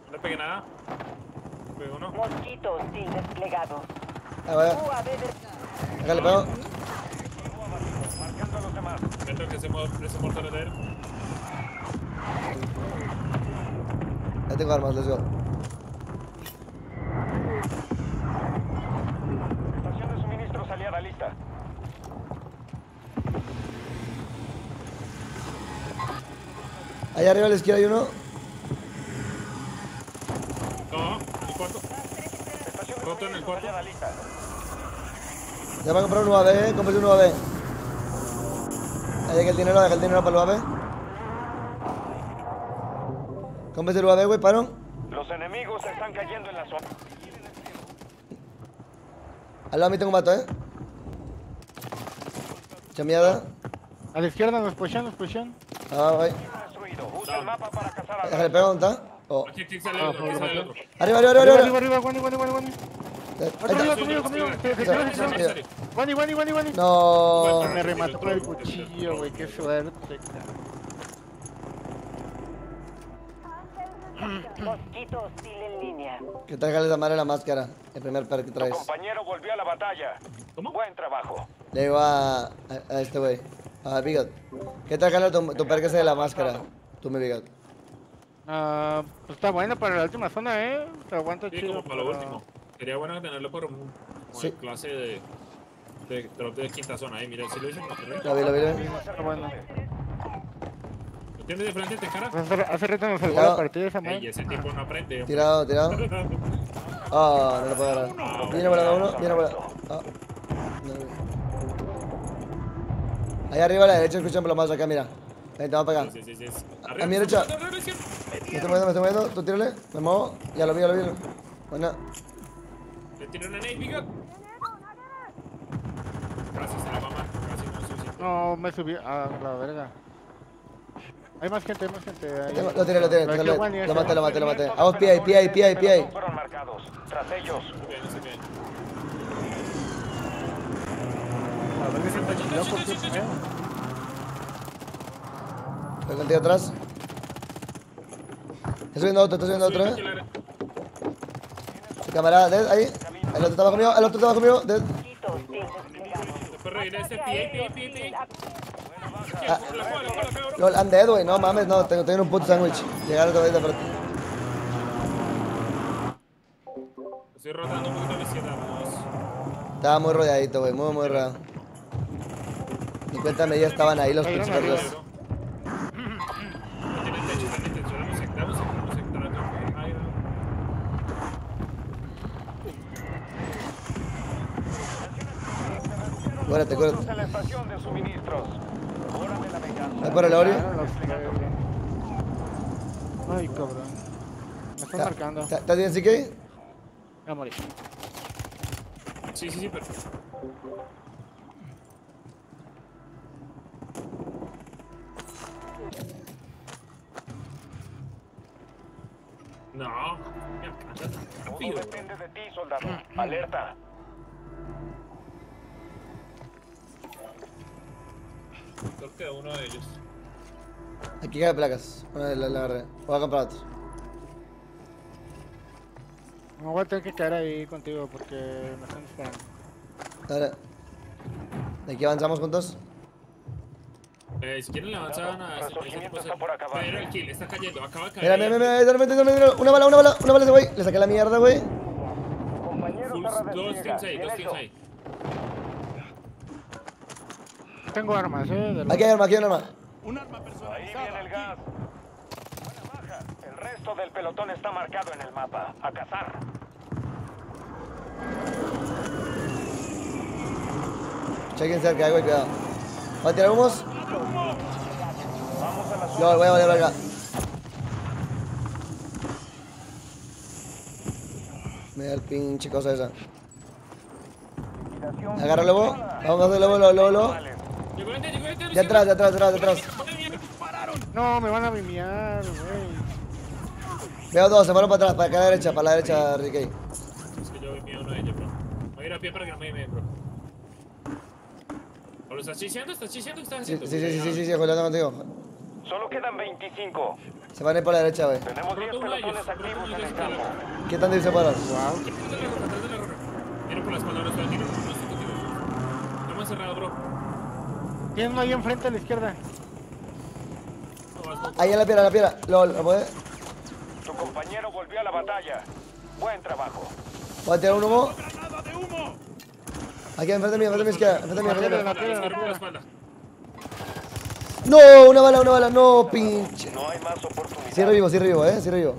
No le pegué nada. Pegué uno. Mosquitos sin desplegados. Ah, vale. Acá le pego. Siento que ese mortal es de él. Ya tengo armas, let's go. Estación de suministros aliada lista. Allá arriba a la izquierda hay uno. No, el cuarto. Estación de Roto en el cuarto. Ya va a comprar un UAV, eh. Cómprate un UAV. Ahí deja el dinero, deja el dinero para el UAV. Cómprate el UAV, güey, paro. Los enemigos están cayendo en la zona. Al lado de mí tengo un vato, eh. Chamiada. A la izquierda nos pushan, nos pushan. Ah, voy. Destruido. Usa el mapa para cazar a Déjale pego, ¿dónde está? Oh. Arriba, arriba, arriba, Arriba, arriba. arriba, arriba, arriba, se- se- Sale. Guani, Guani, Guani, Guani. No. Me remató con el cuchillo, güey, qué suerte. Mosquito hostil en línea. Que traiga esa madre la máscara. El primer perk que Tu traes. compañero volvió a la batalla. ¿Cómo? Buen trabajo. Le digo a, a, a este güey. A Bigot. ¿Qué traiga tu, tu perk ese de la máscara? Tú, mi Bigot. Ah, pues está bueno para la última zona, eh. Te aguanta Sí, chido. como para lo último. Sería bueno tenerlo por un como Sí. de clase de, de drop de quinta zona. Ahí, mira, si lo dicen, Lo vi, lo vi, lo vi. ¿Lo tienes de frente, te cara? Hace, hace rato nos salvó la partida esa madre. ese tipo no aprende. Tirado, tirado. Ah, no lo puedo agarrar. Viene volando uno, viene volando. Ah. No. Ahí arriba a la derecha escuchan más acá, mira. Ven, te vamos para acá. Sí, sí, sí. sí. A mi derecha. Me estoy moviendo, me estoy moviendo. Tú tírale. Me muevo. Ya lo vi, ya lo vi. Buena. Tiré una nade, bigot. Casi se la mamá. Casi no sushi. No, me subí a la verga. Hay más gente, hay más gente. ahí. Tengo- Lo tiré, lo tiré. Aquí, Lo, y lo maté, lo maté, lo maté. Vamos, PI, PI, PI, del PI. pelotón Fueron marcados. Tras ellos. A ver, ese está. Estoy contigo atrás. Estoy subiendo otro, estoy subiendo otro, eh. Camarada, ahí. El otro está bajo mío, el otro está bajo mío. Ah. Cabrón. Lol, I'm dead, güey. No mames, no. Tengo, tengo un puto sándwich. Llegar otra vez de frente. Estoy rotando un poquito la izquierda. Estaba muy rodeadito, güey. Muy, muy rodeado. Ni cuenta media estaban ahí los pinches arriba, vergas. No tienen techo, tienen techo. Vamos a sectar, vamos a sectar, vamos a sectar acá. Ahí, no. Cuérate, Juntos cuérate. en la estación de suministros. Hora de la venganza. Voy por el Oreo. Claro, los que- Ay, cabrón. Me están marcando. ¿Estás bien, CK? Ya morí. Sí, sí, sí, perfecto. No, Todo depende de ti, soldado. Alerta. Solo queda uno de ellos. Aquí cae placas. Una de la, la agarré. Voy a comprar otro. No voy a tener que caer ahí contigo porque me están esperando. Dale. De aquí avanzamos juntos. Eh, si quieren le avanzan a ese Resurgimiento tipo está por acabar. Pero el kill está cayendo, acaba de caer. Mira, mira, mira, una bala, una bala, una bala ese güey. Le saqué la mierda, güey. Compañero dos teams ahí, dos teams ahí. Tengo armas, eh. de Aquí hay arma, aquí hay arma. Un arma Ahí personalizada. viene el gas. Buena baja. El resto del pelotón está marcado en el mapa. A cazar. Chequen cerca, güey, cuidado. ¿Va a tirar humos? Vamos a la Yo voy a valer verga. Mira el pinche cosa esa. Agarra lobo. Vamos a hacer lobo, lobo, lobo, lobo. Llegó el llegó el De atrás, de atrás, de atrás, de atrás. No, me van a mimear, güey. Veo dos, se fueron para atrás, para acá a la derecha, para la derecha, Ricky. Es que yo vi uno de ellos, bro. Voy a ir a pie para que no me den, bro. ¿O lo estás chiseando? ¿Estás chiseando? ¿Qué estás Sí, haciendo? sí, sí, sí, sí, sí, sí, Julián, contigo. Solo quedan 25. Se van a ir por la derecha, güey. Tenemos 10 Roto uno de ellos. pelotones activos en el campo. ¿Qué tan difícil fueron? Atrás de la roca, atrás de la roca. Viene por la espalda, no estoy tiro. No estoy contigo. No me has cerrado, bro. Tienen uno ahí enfrente a la izquierda. Ahí en la piedra, en la piedra. Lo, lo puede. Tu compañero volvió a la batalla. Buen trabajo. Voy a tirar un humo. ¡Granada de humo! Aquí enfrente mío, enfrente mío, izquierda. Enfrente mío, enfrente mío. No, una bala, una bala. No, pinche. No hay más oportunidades. Sí revivo, sí revivo, eh, sí revivo.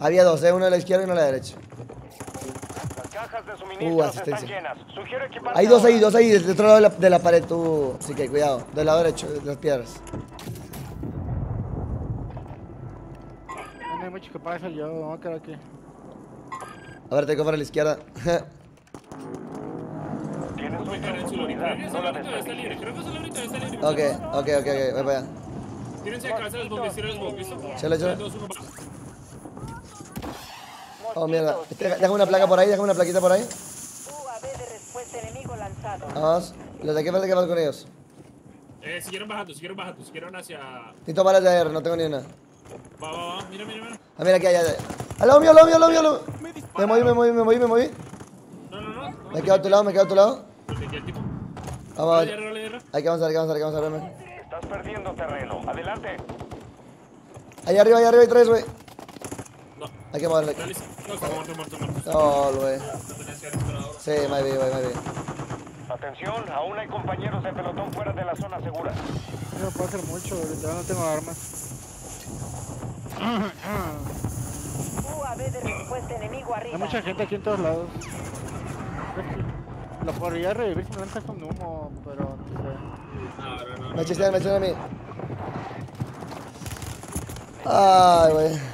Había dos, eh, uno a la izquierda y uno a la derecha. Cajas de Uh, asistencia. están llenas. Sugiero equiparse Hay dos ahí, dos ahí, del otro lado de la, de la pared, tú. Así que cuidado, del lado derecho, de las piedras. No hay mucho que pasa yo, vamos a quedar aquí. A ver, te para la izquierda. Tienes a su. Esa No la ok, ok, ok, ok, voy para allá. Tírense de cabeza los tírense los bombes. ¿listo? Chale, chale. Va. Oh, mierda. Deja- Déjame una placa por ahí, déjame una plaquita por ahí. UAV de respuesta enemigo lanzado. Vamos. Los de aquí falta que vas con ellos. Eh, siguieron bajando, siguieron bajando, siguieron hacia... Va, Necesito balas de AR, no tengo ni una. va, va, mira, mira, mira. Ah, mira aquí, allá. allá. Al lado mío, al lado mío, al lado mío, al lado mío. Me moví, me moví, me moví, me moví. No, no, no. Me quedo a tu lado, me quedo a tu lado. Vamos, vale, guerra. hay que avanzar, hay que avanzar, hay que avanzar. Estás perdiendo terreno. Adelante. Allá arriba, allá arriba hay tres, güey. Hay que moverle. No, está muerto, muerto, muerto. No, haber esperado. Sí, maybe, güey, maybe. Atención, aún hay compañeros de pelotón fuera de la zona segura. No puedo hacer mucho, ahorita no tengo armas. UAV de respuesta enemigo Hay arriba. mucha gente aquí en todos lados. Lo podría revivir si me lanzas un humo, pero no sé. No, no, no. Me chistean, me chistean a mí. Ay, güey.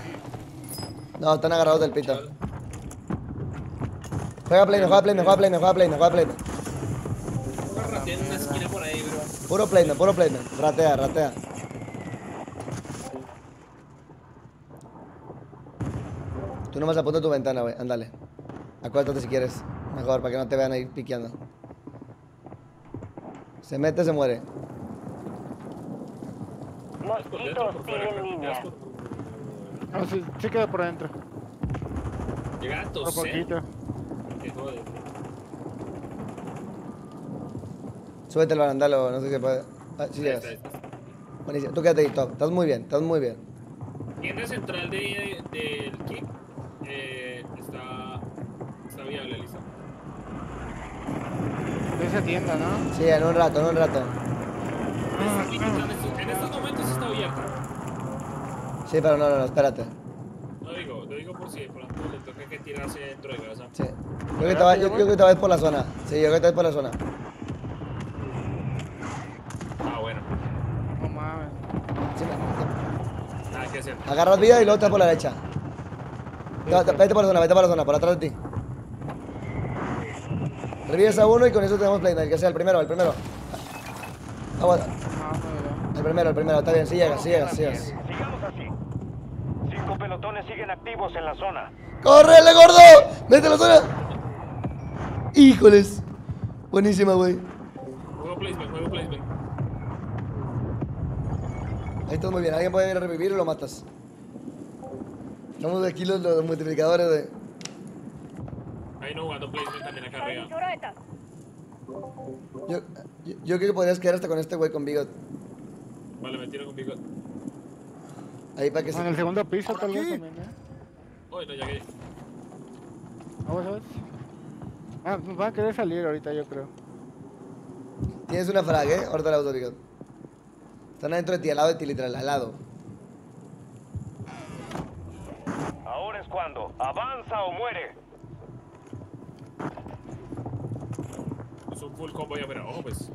No, están agarrados del pito. Juega play, juega play, juega play, juega play, juega bro. Puro playman, puro playman. Ratea, ratea. Tú nomás apunta tu ventana, güey. Ándale. Acuérdate si quieres. Mejor, para que no te vean ahí piqueando. Se mete, se muere. Mosquitos. No, sí, sí queda por adentro. Llega a toser. poquito. Qué joder. Súbete el barandalo, no sé qué puede. Ah, sí llegas. Buenísimo. Tú quédate ahí, top. Estás muy bien, estás muy bien. Tienda central de, del kick eh, está, está viable. De esa tienda, ¿no? Sí, en un rato, en un rato. En estos, en estos momentos está abierta. Sí, pero no, no, no, espérate. No digo, lo digo por si de pronto le toca que tirarse dentro de casa. Sí. Yo creo que te va- yo creo que te vas por la zona. Sí, yo creo que te vas por la zona. Ah, bueno. No mames. Sí, me- Nada que hacer. Agarras vida y luego te vas por la derecha. No, te- vete por la zona, vete por la zona, por atrás de ti. Revives a uno y con eso tenemos play, el que sea el primero, el primero. Aguanta. No, El primero, el primero, está bien, sí llegas, sí llegas, sí llegas. Activos en la zona. ¡Córrele, gordo! ¡Vete a la zona! ¡Híjoles! Buenísima, güey. Juego placement, juego placement. Ahí estás muy bien. Alguien puede ir a revivir y lo matas. Estamos aquí los, los multiplicadores de. Ahí no jugando placement también acá arriba. Yo, yo, yo creo que podrías quedar hasta con este güey con Bigot. Vale, me tiro con bigot. Ahí para que no. En se. el segundo piso tal vez también, ¿eh? Uy, no llegué. Vamos a ver. Ah, pues van a querer salir ahorita, yo creo. Tienes una frag, eh. Ahorita la Bigot. Están adentro de ti, al lado de ti, literal, al lado. Ahora es cuando. Avanza o muere. Es un full combo ya, pero ojo pues.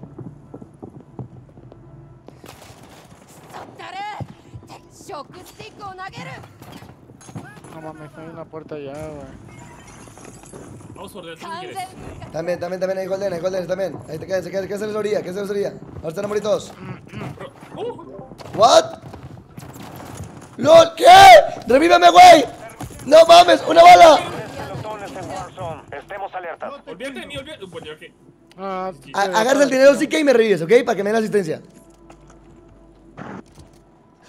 No mames, está en la puerta ya, güey. Vamos por quieres. También, también, también, hay Golden, hay Golden también. Ahí te quedas, quédate, quédate en la orilla, quédate en la orilla. Ahora están a morir todos. Uh, ¿What? ¡LOL! ¿Qué? ¡Revíveme, güey! ¡No mames! ¡Una bala! Estemos alertas. Olvídate de mí, olvídate. Bueno, ok. Ah, Agarra el dinero, sí que y me revives, ¿ok? Para que me den asistencia.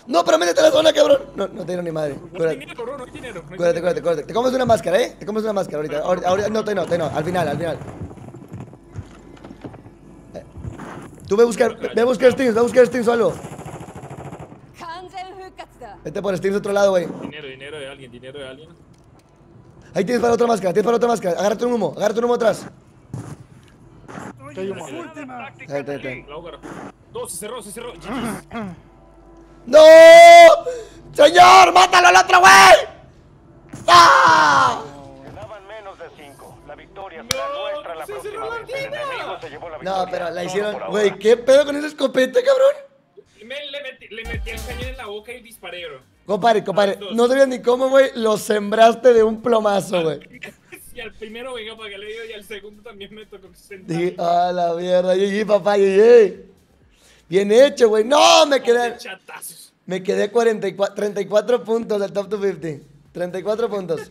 No, pero métete a la zona, cabrón. No, no tengo ni madre. No hay dinero, cuídate, cuídate, cuídate. Te comes una máscara, ¿eh? Te comes una máscara ahorita. Ahorita, no, te no, te no. Al final, al final. Eh, tú ve a buscar, ve a buscar Steams, ve a buscar Steams o algo. Vete por Steams de otro lado, güey. Dinero, dinero de alguien, dinero de alguien. Ahí tienes para otra máscara, tienes para otra máscara. Agárrate un humo, agárrate un humo atrás. Hay humo. Ahí, ahí, ahí. Dos, se cerró, se cerró. ¡No! ¡Señor! ¡Mátalo al otro, güey! ¡Ah! Quedaban menos de cinco. La victoria será No, nuestra la se próxima cerró la vez. El antena. enemigo se llevó la victoria. No, pero la hicieron. Güey, ¿qué pedo con esa escopeta, cabrón? Me- le, metí, le metí el cañón en la boca y disparé, bro. Compadre, compadre, no sabías ni cómo, güey, lo sembraste de un plomazo, güey. Y al primero, venga, para que le diga, y al segundo también me tocó sentar. Dije, a la mierda, GG, papá, GG. Bien hecho, güey. No, me quedé, Chatazos. me quedé 44, 34 puntos del top 250. 34 puntos.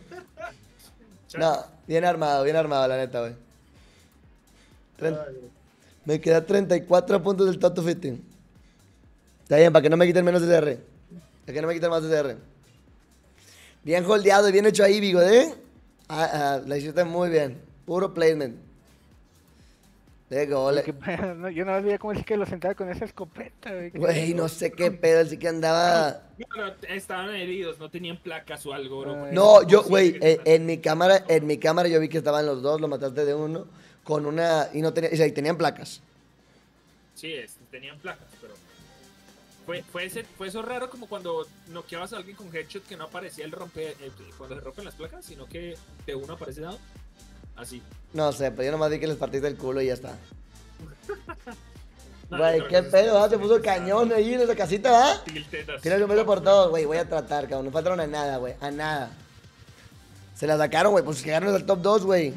No, bien armado, bien armado, la neta, güey. Me quedé a 34 puntos del top 250. Está bien, para que no me quiten menos SR. Para que no me quiten más SR. Bien holdeado y bien hecho ahí, Vigo, ¿eh? Ah, ah, la hiciste muy bien. Puro placement. De gol. No, Yo no sabía cómo es que lo sentaba con esa escopeta, güey. Güey, no sé qué pedo, él sí que andaba. No, no, estaban heridos, no tenían placas o algo, bro. No, yo, güey, que en, en mi cámara, en mi cámara yo vi que estaban los dos, lo mataste de uno, con una, y no tenía, y tenían placas. Sí, es, tenían placas, pero. Fue, fue, ese, fue eso raro como cuando noqueabas a alguien con headshot que no aparecía el rompe, eh, cuando se rompen las placas, sino que de uno aparece dado. Así. No sé, pero yo nomás vi que les partiste el culo y ya está. Güey, qué pedo, ¿ah? Se puso cañón ahí en esa casita, ¿ah? Tienes un beso por todos, güey, voy a tratar, cabrón, no faltaron a nada, güey, a nada. Se la sacaron, güey, pues llegaron al top 2, güey.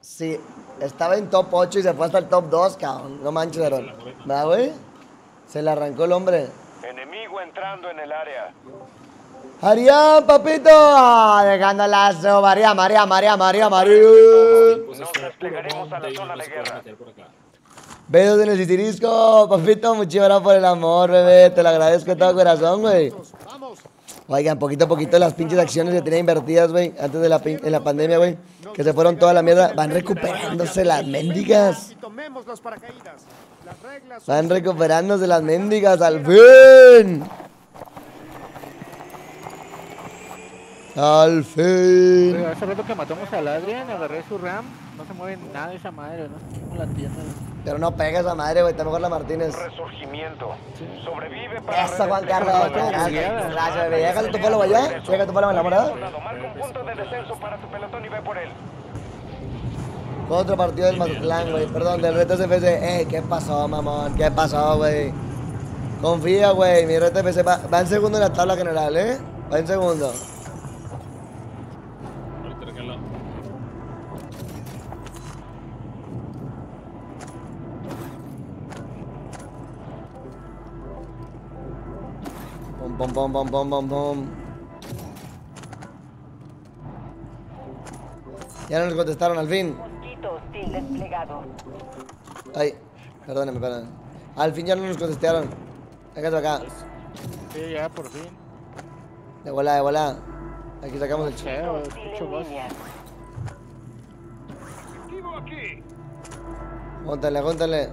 Sí, estaba en top 8 y se fue hasta el top 2, cabrón. No manches, Aaron. ¿Va, güey? Se le arrancó el hombre. Enemigo entrando en el área. Arián, papito. Dejando el lazo. María, María, María, María, María. Nos desplegaremos a la zona de guerra. Besos en el cicirisco. Papito, muchísimas por el amor, bebé. Te lo agradezco de todo corazón, güey. Oigan, poquito a poquito las pinches acciones que tenía invertidas, güey, antes de la, en la pandemia, güey, que se fueron toda la mierda, van recuperándose las mendigas. Van recuperándose las mendigas, al fin. Al fin. Pero hace rato que matamos al Adrian, agarré su RAM, no se mueve nada esa madre, ¿no? Como la tienda. güey. Pero no pega esa madre, güey, está mejor la Martínez. Resurgimiento. Sobrevive para Eso, Juan Carlos. la Gracias, gracias, bebé. Déjate tu follow allá. Déjate tu follow en la morada. Marca un punto de descenso para tu pelotón y ve por él. Otro partido del Mazatlán, güey. Perdón, del Reto SFC. Eh, ¿qué pasó, mamón? ¿Qué pasó, güey? Confía, güey. Mi Reto FC va, va en segundo en la tabla general, ¿eh? Va en segundo. Pum, pum, pum, pum, pum, pum. Ya no nos contestaron al fin. Ay, perdóname, perdóname. Al fin ya no nos contestaron. Déjate acá. Sí, ya, por fin. De volada, de volada. Aquí sacamos el línea. Júntale, júntale.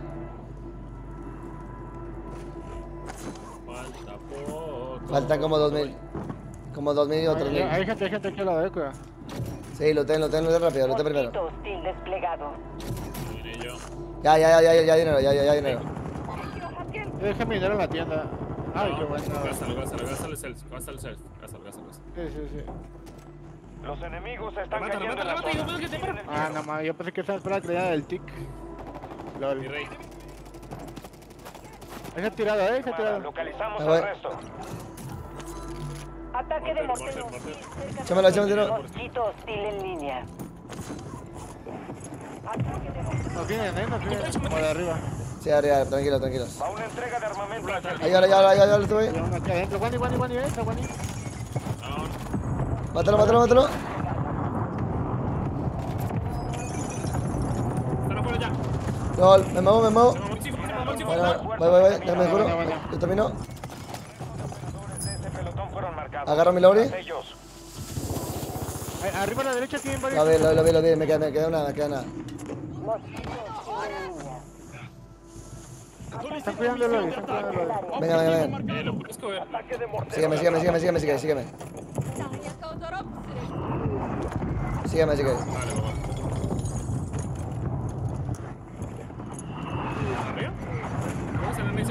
Falta poco. Faltan como dos mil. Como dos mil o tres Hay, mil. hay gente, hay gente aquí a la vez, güey. Sí, lo ten, lo ten, lo ten rápido, lo ten primero. Desplegado. Ya, ya, ya, ya, ya, ya, dinero, ya, ya, ya, dinero. Deja mi dinero en la tienda. Ay, qué bueno. Gástalo el self, gástalo, gástalo. gástalo. Sí, sí, sí. Los enemigos están cayendo en la zona. Ah, no mames, yo pensé que esa era la creada del tic. Lol. Mi rey. Ese tirado, eh, ese Armada, tirado. Localizamos al resto. Ataque de mortero. Mosquito hostil en línea. Ataque de mortero Nos vienen, eh, nos vienen. Como de arriba. Sí, arriba, tranquilo, tranquilos. Va una entrega de armamento Ahí, ahora, aquí adentro. Guani, eh, está guani. Mátalo, mátalo, mátalo. Me muevo, me muevo. Voy, voy, voy, déjame juro. Yo termino. Agárrame, Lore. Arriba a la derecha tienen varios. La ve, la ve, la ve, me queda, me queda una, me queda una. Cuidando el están Venga, venga, venga. Sígueme, sígueme, sígueme, sígueme, sígueme, sígueme. Sígueme, sígueme.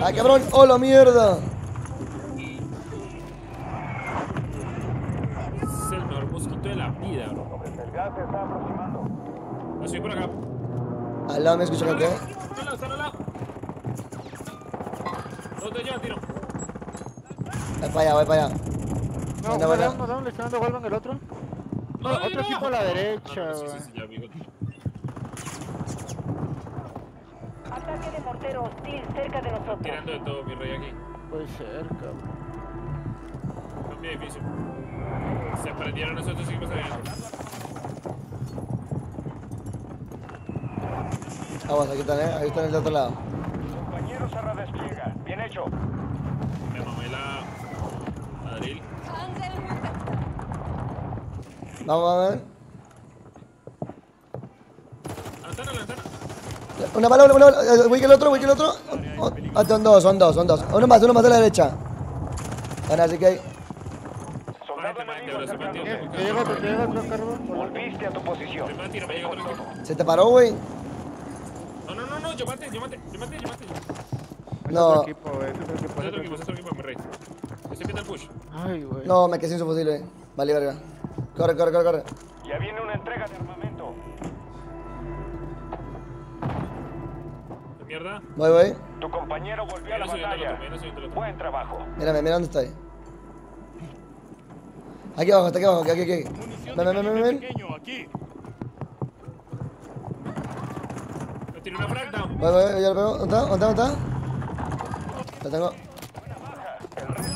¡Ay, cabrón! ¡Hola, mierda! Mosquito de la vida, bro. El gas se está aproximando. Ah, sí, por acá. Al lado me ¿eh? Está al lado, al lado. ¿Dónde lleva, tiro? Voy para allá, voy para allá. No, down, uno down, le está dando Golban el otro. No, otro no. equipo a la Ah, derecha, no, sí, sí, sí, ya, amigo. Ataque de mortero hostil cerca de nosotros. Tirando de todo, mi rey, aquí. Puede ser, cabrón mi edificio. Se prendieron nosotros y seguimos adelante. Ah, bueno, aquí están, ¿eh? Ahí están el de otro lado. Compañeros a redespliega. Bien hecho. Me mamé la... Vamos a ver. Lantana, lantana. Una bala, una bala. Voy que el otro, voy que el otro. Oh, ah, son dos, son dos, son dos. Uno más, uno más a la derecha. Van, así que hay... Te llega otro, te llega otro cargo. Volviste a tu posición. Se te paró, güey. No, no, no, no, yo maté, yo maté, yo maté, yo maté. Es No. otro equipo, es otro equipo, Es es otro equipo, es otro equipo, mi rey. Estoy viendo el push. Ay, güey. No, me quedé sin su fusil, güey. Vale, verga. Corre, corre, corre, corre. Ya viene una entrega de armamento. ¿Qué mierda? Voy, voy. Tu compañero volvió a la batalla. Buen trabajo. Mírame, mira dónde estoy. Aquí abajo, está aquí abajo, aquí, aquí, aquí. Ven, ven, ven, ven, tiré una frag down. Voy, voy, ya lo pego. ¿Dónde está? ¿Dónde está? ¿Dónde está? Lo tengo.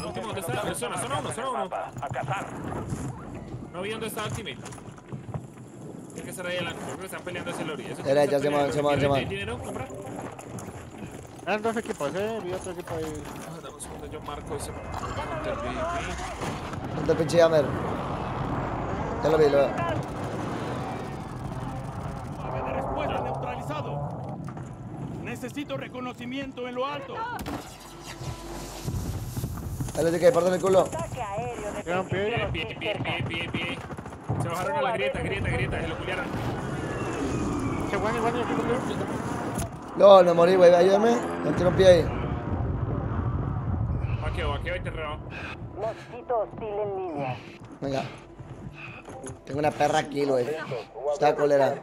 Último, ¿dónde está? En zona, zona uno, zona uno. A cazar. No vi dónde está el teammate. Tiene que estar ahí adelante. Creo que están peleando hacia la orilla. Derecha, tiene estar Simón, Simón, peleando. Simón. ¿Tiene dinero? Compra. Eran dos equipos, eh. Vi otro equipo ahí. Ah, Dame un segundo, yo marco ese. ¿Dónde el pinche Hammer? Ya lo vi, lo veo. de respuesta neutralizado. Necesito reconocimiento en lo alto. Dale, TK, parte el culo. De Llevan pie. Pie, pie, pie, pie, pie, pie. Se bajaron a la grieta, grieta, grieta. Se lo culiaron. Che, guani, guani, aquí conmigo. LOL, me morí, güey. Ayúdame. Me tiro un pie ahí. Vaqueo, vaqueo y terreo. Mosquito hostil en línea. Venga. Tengo una perra aquí, güey. Está colera.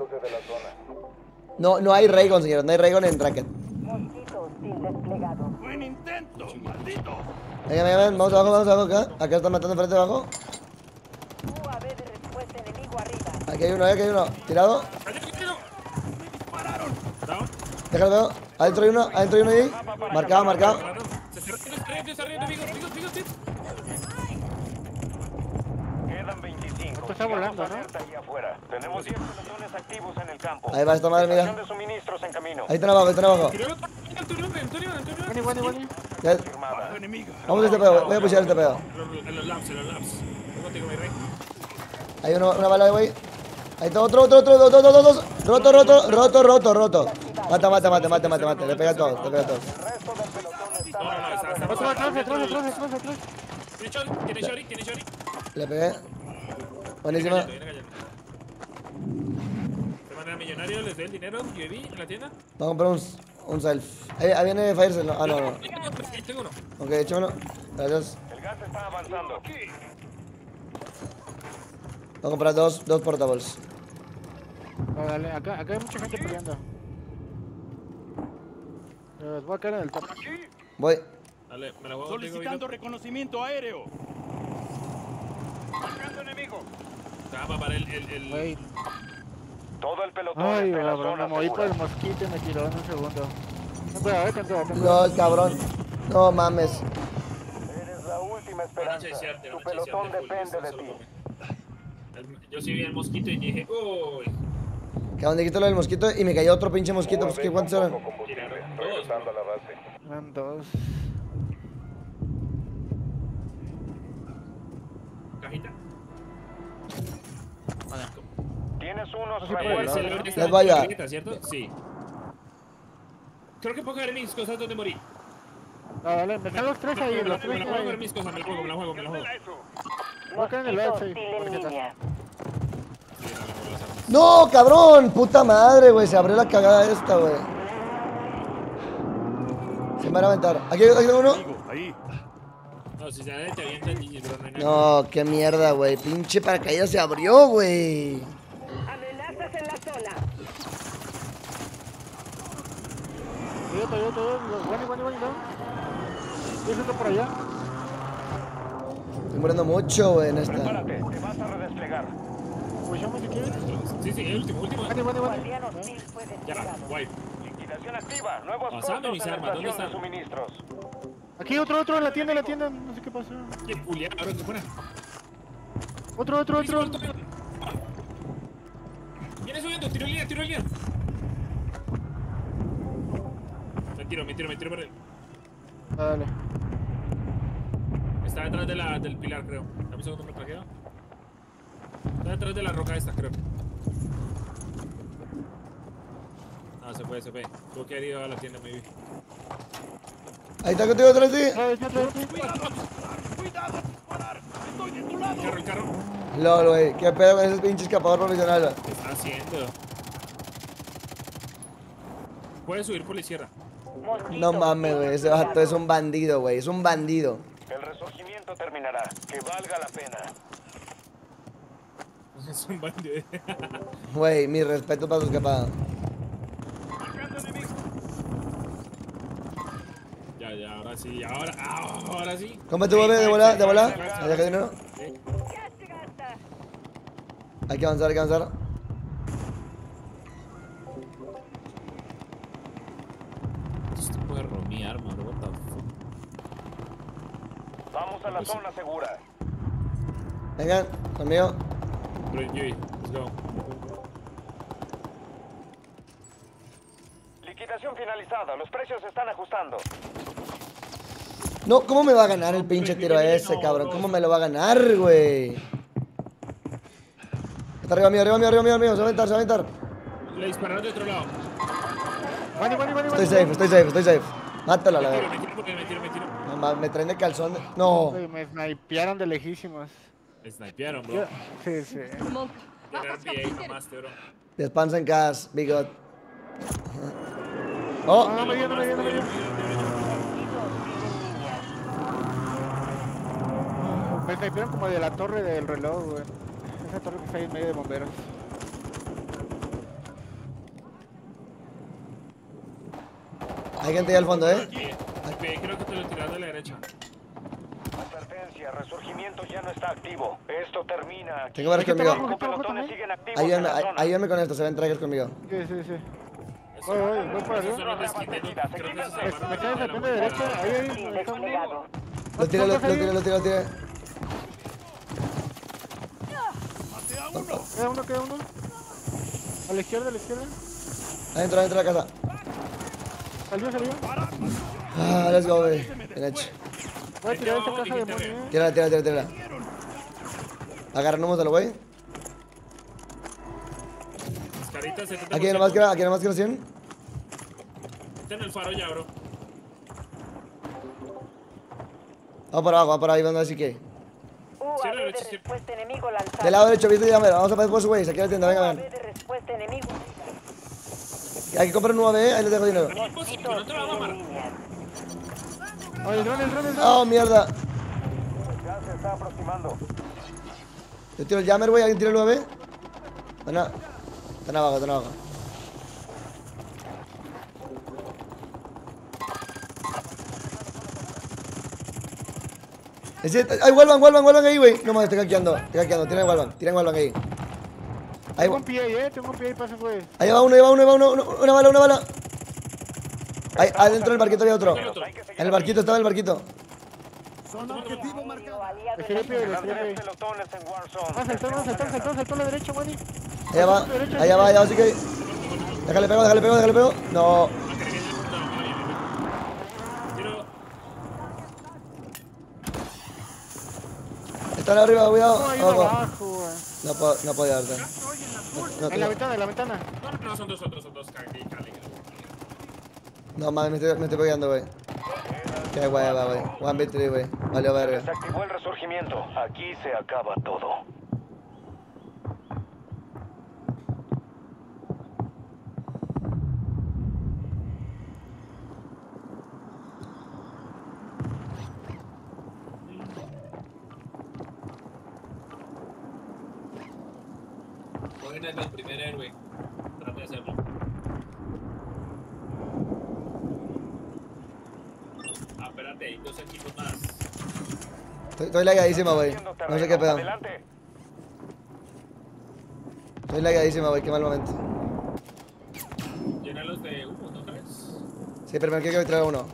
No, no hay Raygon, señor. No hay Raygon en Racket. Mosquito hostil desplegado. Buen intento, maldito. Venga, venga, venga. Vamos abajo, vamos abajo acá. Acá están matando frente abajo. UAV de respuesta enemigo arriba. Aquí hay uno, aquí hay uno. Tirado. Déjalo, veo. Adentro hay uno, adentro hay uno ahí. Marcado, marcado. Se cerró, se cerró, se cerró, amigos, amigos, amigos, amigos. Quedan 25. Esto está volando, ¿no? Ahí afuera. Tenemos 10 pelotones activos en el campo. Ahí va esta madre, mira. Estación de suministros en camino. Ahí están abajo, ahí están abajo. Antonio, Antonio, Antonio. Ya-. Vamos a este pedo, voy a pushar este pedo. En los labs, en los labs. Estoy contigo, mi rey. Hay uno, una bala, güey. Ahí está otro, otro, otro, dos, dos, dos, dos. Roto, roto, roto, roto, roto. Mata, mata, mata, mata, mata, mata. Le pega a todos, le pega está. Otro atrás, atrás, atrás, atrás, atrás. Tiene Shori, tiene Shori, tiene Shori. Le pegué. Buenísima. De manera millonaria, les doy el dinero, UAV en la tienda. Vamos a comprar un, un self. Ahí, ahí viene Firecell. ¿no? Ah, no, no. Ahí tengo uno. Ok, échamelo. Gracias. El gas está avanzando. Voy a comprar dos, dos portables. No, dale, acá, acá hay mucha gente peleando. Eh, Les voy a caer en el top. Voy. Dale, me la voy a Solicitando reconocimiento aéreo. Marcando enemigo. Te va a papar el, el, el... Güey. Todo el pelotón Ay, cabrón, me moví por el mosquito y me tiró en un segundo. Eh. No, cabrón. No mames. Eres la última esperanza. chasearte, Tu pelotón depende de solo ti. El- Yo sí vi el mosquito y dije, uy, Que donde quito lo del mosquito y me cayó otro pinche mosquito. Pues, ¿qué, ¿cuántos eran? tiraron dos. Regresando a la base. Eran dos. Cajita. Tienes unos Sí, refuerzos. vaya. Sí. Creo que puedo caer mis cosas donde morí. Ah, dale, me están los tres Me ahí, la los juego, me tres ahí. me la juego, me la juego, me la juego. Voy a caer en el Mosquito lado, sí, hostil por si en acaso. línea. Sí, no, no, cabrón. Puta madre, güey. Se abrió la cagada esta, güey. Se me van a aventar. Aquí, aquí hay uno. Ahí. No, si se te no qué mierda, güey. Pinche paracaídas se abrió, güey. Amenazas en la zona. Yo yo yo, Guani, guani, guani, no. Yo siento por allá. Estoy muriendo mucho, güey, en esta. Prepárate, te vas a redesplegar. Llamo si quieres. Sí, sí, el último, último. Guardián hostil fue Ya, guay. Liquidación activa. Nuevos Pasame mis armas, ¿dónde de están? suministros. Aquí otro, otro en la tienda, en la tienda. No sé qué pasó. Qué culiado, cabrón, que fuera. Otro, otro, otro. Viene subiendo, tiro línea, tiro línea. Me tiro, me tiro, me tiro por él. Dale. Está detrás de la, del pilar, creo. Dame un segundo, me traqueo. Está detrás de la roca esta, creo. Ah, se fue, se fue. Tuvo que ido a la tienda, maybe. Ahí está contigo atrás de ti. Ah, ya, otro, otro. El carro, el carro. LOL, güey. Qué pedo con ese pinche escapador profesional. güey. ¿Qué está haciendo? Puede subir por la izquierda. No mames, güey. Ese vato es un bandido, güey. Es un bandido. El resurgimiento terminará. Que valga la pena. Es un bandido. Güey, mi respeto para su escapada. ya, ya, ahora sí, ahora, ahora sí. ¿Cómo te mueves de bola? ¿De llegaste. Hay que avanzar, hay que avanzar. Esto puede romear, man. What the fuck. Vamos a la zona segura. Vengan, conmigo. Yui, let's go. Liquidación finalizada. Los precios se están ajustando. No, ¿cómo me va a ganar el pinche tiro ese, cabrón? ¿Cómo me lo va a ganar, güey? Está arriba mío, arriba mío, arriba mío, arriba mío. Se va a aventar, se va a aventar. Le dispararon de otro lado. Estoy safe, estoy safe, estoy safe. Mátalo a la Me tiro, me tiro, porque me tiro, me tiro. No, me traen de calzón. No. Me snipearon de lejísimos. Me snipearon, bro. Sí, sí. Bro. Despansa en cas, bigot. Oh, No, no me no me no me. Me snipearon como de la torre del reloj, güey. Esa torre que está ahí en medio de bomberos. hay gente ahí al fondo, ¿eh? PA, creo que te lo tiraron de la derecha. Advertencia. Resurgimiento ya no está activo. Esto termina. aquí. Tengo varios conmigo. Ayúdame, con esto, se ven trackers conmigo. Sí, sí, sí. Voy, Me de la derecha. Ahí. Lo tiré, lo, tiré, lo tiré, lo tiré. Queda uno, queda uno. A la izquierda, a la izquierda. Adentro, adentro de la casa. Salió, salió. Ah, let's go. Bien hecho. Voy a tirar esta caja de money, eh. Tírala, tírala, tírala, tírala. Agarramos güey. Caritas, 70%. Aquí hay una máscara, aquí hay una máscara 100. Está en el faro ya, bro. Vamos por abajo, vamos por ahí, vamos a ver si que. UAV de derecha, sí. respuesta enemigo lanzado. Del lado derecho, viste, ya, mira, vamos a pasar por su güey, aquí a la tienda, venga, de respuesta enemigo. Hay que comprar un UAV, ahí les dejo dinero. Mosquito, no te va a mamar. Oye, el drone, el drone, el drone. Oh, mierda. Ya se está aproximando. Yo tiro el jammer, güey, ¿alguien tira el UAV? Bueno, están abajo, están abajo. Ese, ay, vuelvan, vuelvan, vuelvan ahí, güey. No mames, estoy hackeando, estoy hackeando. Tiren vuelvan, tiren vuelvan ahí. Ahí, Tengo un PA, eh. Tengo un PA para ese güey. ahí va uno, ahí va uno, ahí va uno, uno, una bala, una bala. Ahí, adentro del barquito había otro. En el barquito estaba el barquito. Le tiré Grandes pie. pelotones en Warzone. Ah, saltó, no, saltó, saltó, saltó a la derecha, Manny. Allá va, allá va, allá va, así que. Déjale pego, déjale pego, déjale pego. No. Están arriba, cuidado. No, abajo. No no puedo darte. No, En la no, ventana, en la ventana. No, no, no, son dos, otros, son dos. Cali, cali. No man, me estoy, me estoy pegando, güey. Qué hueva, güey. One victory, güey. Valió verga. Desactivó el resurgimiento. Aquí se acaba todo. Cogen el primer héroe. Trate de hacerlo. Espérate, hay dos equipos más. Estoy, estoy lagadísima, güey. No sé qué pedo. Adelante. Estoy lagadísima, güey. Qué mal momento. Llénalos de humo, ¿no crees? Sí, pero me quiero que traiga uno.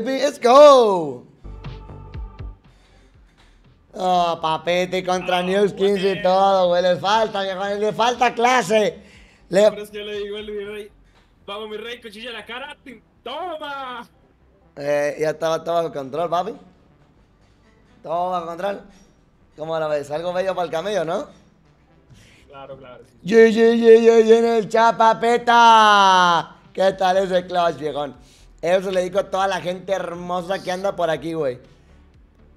Baby, let's go. Oh, papete contra Ah, New Skins y bueno. todo, güey. Les falta, viejo, le falta clase. Le- Pero es que yo le digo al mi rey. Vamos, mi rey, cuchilla en la cara. ¡Toma! Eh, ya estaba todo bajo control, papi. Todo bajo control. ¿Cómo la ves? Algo bello para el camello, ¿no? Claro, claro. sí. Ye, ye, ye, ye, ye, en el chapapeta. ¿Qué tal ese clutch, viejón? Eso se le dedico a toda la gente hermosa que anda por aquí, güey.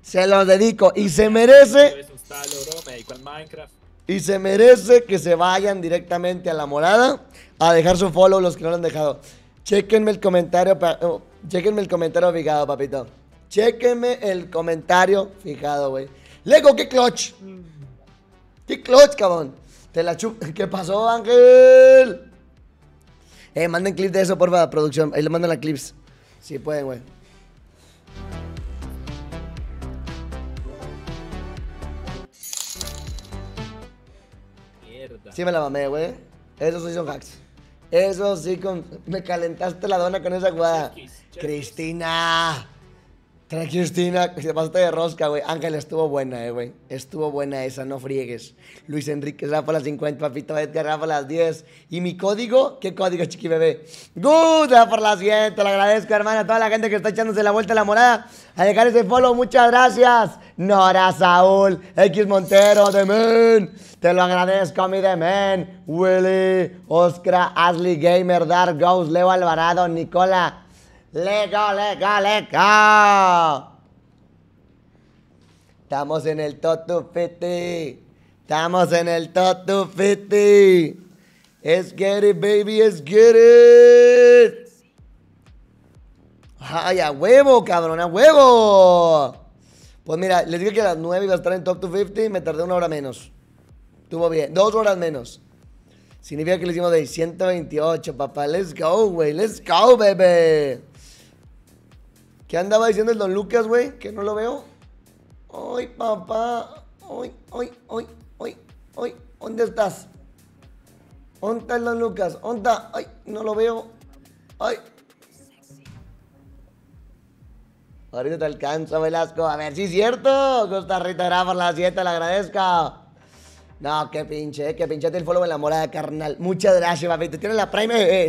Se los dedico. Y se merece, y se merece que se vayan directamente a la morada a dejar su follow los que no lo han dejado. Chequenme el comentario, pa- oh, chequenme el comentario fijado, papito. Chequenme el comentario fijado, güey. Lego, qué clutch. ¡Qué clutch, cabrón! Te la chup... ¿Qué pasó, Ángel? Eh, manden clips de eso, porfa, producción. Ahí le mandan la clips. Sí pueden, güey. Mierda. Sí me la mamé, güey. Eso sí son hacks. Eso sí con... Me calentaste la dona con esa jugada. Cristina. Trae Cristina. Se pasaste de rosca, güey. Ángel, estuvo buena, eh, güey. Estuvo buena esa, no friegues. Luis Enrique, Rafa las 50, papito Edgar, Rafa las 10. ¿Y mi código? ¿Qué código, chiqui bebé? Good, por las 100. Te lo agradezco, hermano. A toda la gente que está echándose la vuelta a la morada. A dejar ese follow, muchas gracias. Nora Saúl, X Montero, The Man. Te lo agradezco, mi The Man. Willy, Oscar, Ashley Gamer, Dark Ghost, Leo Alvarado, Nicola. Lego, Lego, Lego. Estamos en el top 250. Estamos en el top 250. Let's get it, baby. Let's get it. Ay, a huevo, cabrón, a huevo. Pues mira, les dije que a las 9 iba a estar en top 250 y me tardé una hora menos. Estuvo bien, dos horas menos. Significa que le hicimos de 128, papá. Let's go, güey. Let's go, baby. ¿Qué andaba diciendo el don Lucas, güey? Que no lo veo. Ay, papá. Ay, ay, ay, ay, ay. ¿Dónde estás? ¿Dónde está el don Lucas? ¿Dónde? Ay, no lo veo. Ay. Ahorita te alcanzo, Velasco. A ver si es cierto. Costa Rica era por las 7, le agradezco. No, qué pinche, eh, que pinchate el follow en la morada, carnal. Muchas gracias, papito. Tienes la prime.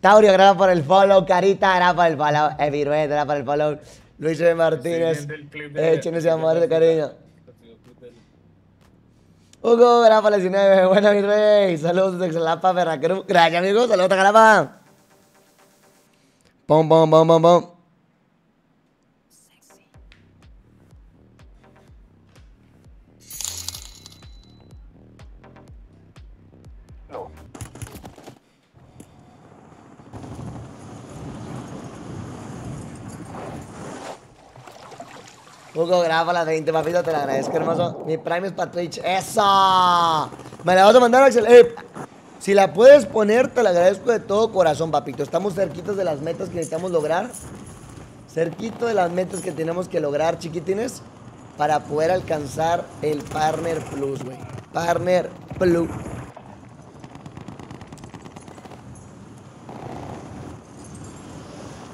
Eh, Taurio, gracias por el follow. Carita, gracias por el follow. Eh, Virueta, gracias por el follow. Luis M. Martínez. el de- Echen ese amor de cariño. Hugo, gracias por la 19. Buena, mi rey. Saludos desde Xalapa, Veracruz. Gracias, amigos. Saludos a Xalapa. Pom, pom, pom, pom, pom. Hugo, graba las 20, papito, te lo agradezco, hermoso. Mi Prime es para Twitch. ¡Eso! Me la vas a mandar, Axel. Eh, si la puedes poner, te la agradezco de todo corazón, papito. Estamos cerquitos de las metas que necesitamos lograr. Cerquito de las metas que tenemos que lograr, chiquitines. Para poder alcanzar el Partner Plus, güey. Partner Plus.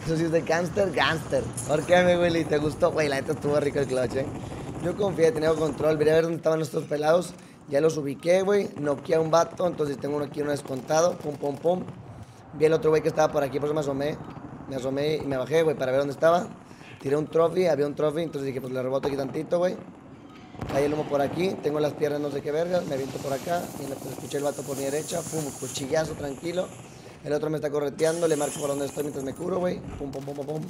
Eso sí es de gangster, gangster. ¿Por qué, mi Willy? ¿Te gustó? Güey, la neta estuvo rico el clutch, eh. Yo confié, tenía control. Miré a ver dónde estaban nuestros pelados. Ya los ubiqué, güey. Noqué a un vato, entonces tengo uno aquí, uno descontado. Pum, pum, pum. Vi el otro güey que estaba por aquí, por eso me asomé. Me asomé y me bajé, güey, para ver dónde estaba. Tiré un trophy, había un trophy, entonces dije, pues le reboto aquí tantito, güey. Hay el humo por aquí, tengo las piernas no sé qué verga, me aviento por acá, y escuché el vato por mi derecha, pum, cuchillazo, tranquilo. El otro me está correteando, le marco por donde estoy mientras me curo, güey. Pum, pum, pum, pum, pum.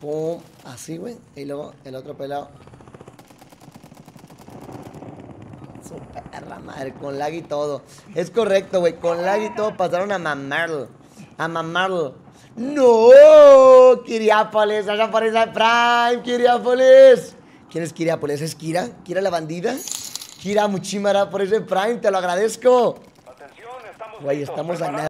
Pum, así, güey. Y luego el otro pelado. Su perra madre, con lag y todo. Es correcto, güey, con lag y todo pasaron a mamarlo. A mamarlo. ¡No! Kiriápolis, allá aparece Prime, Kiriápolis. ¿Quién es Kiriápolis? ¿Es Kira? ¿Kira la bandida? Kira Muchimara por ese Prime, te lo agradezco. Atención, estamos Güey, estamos a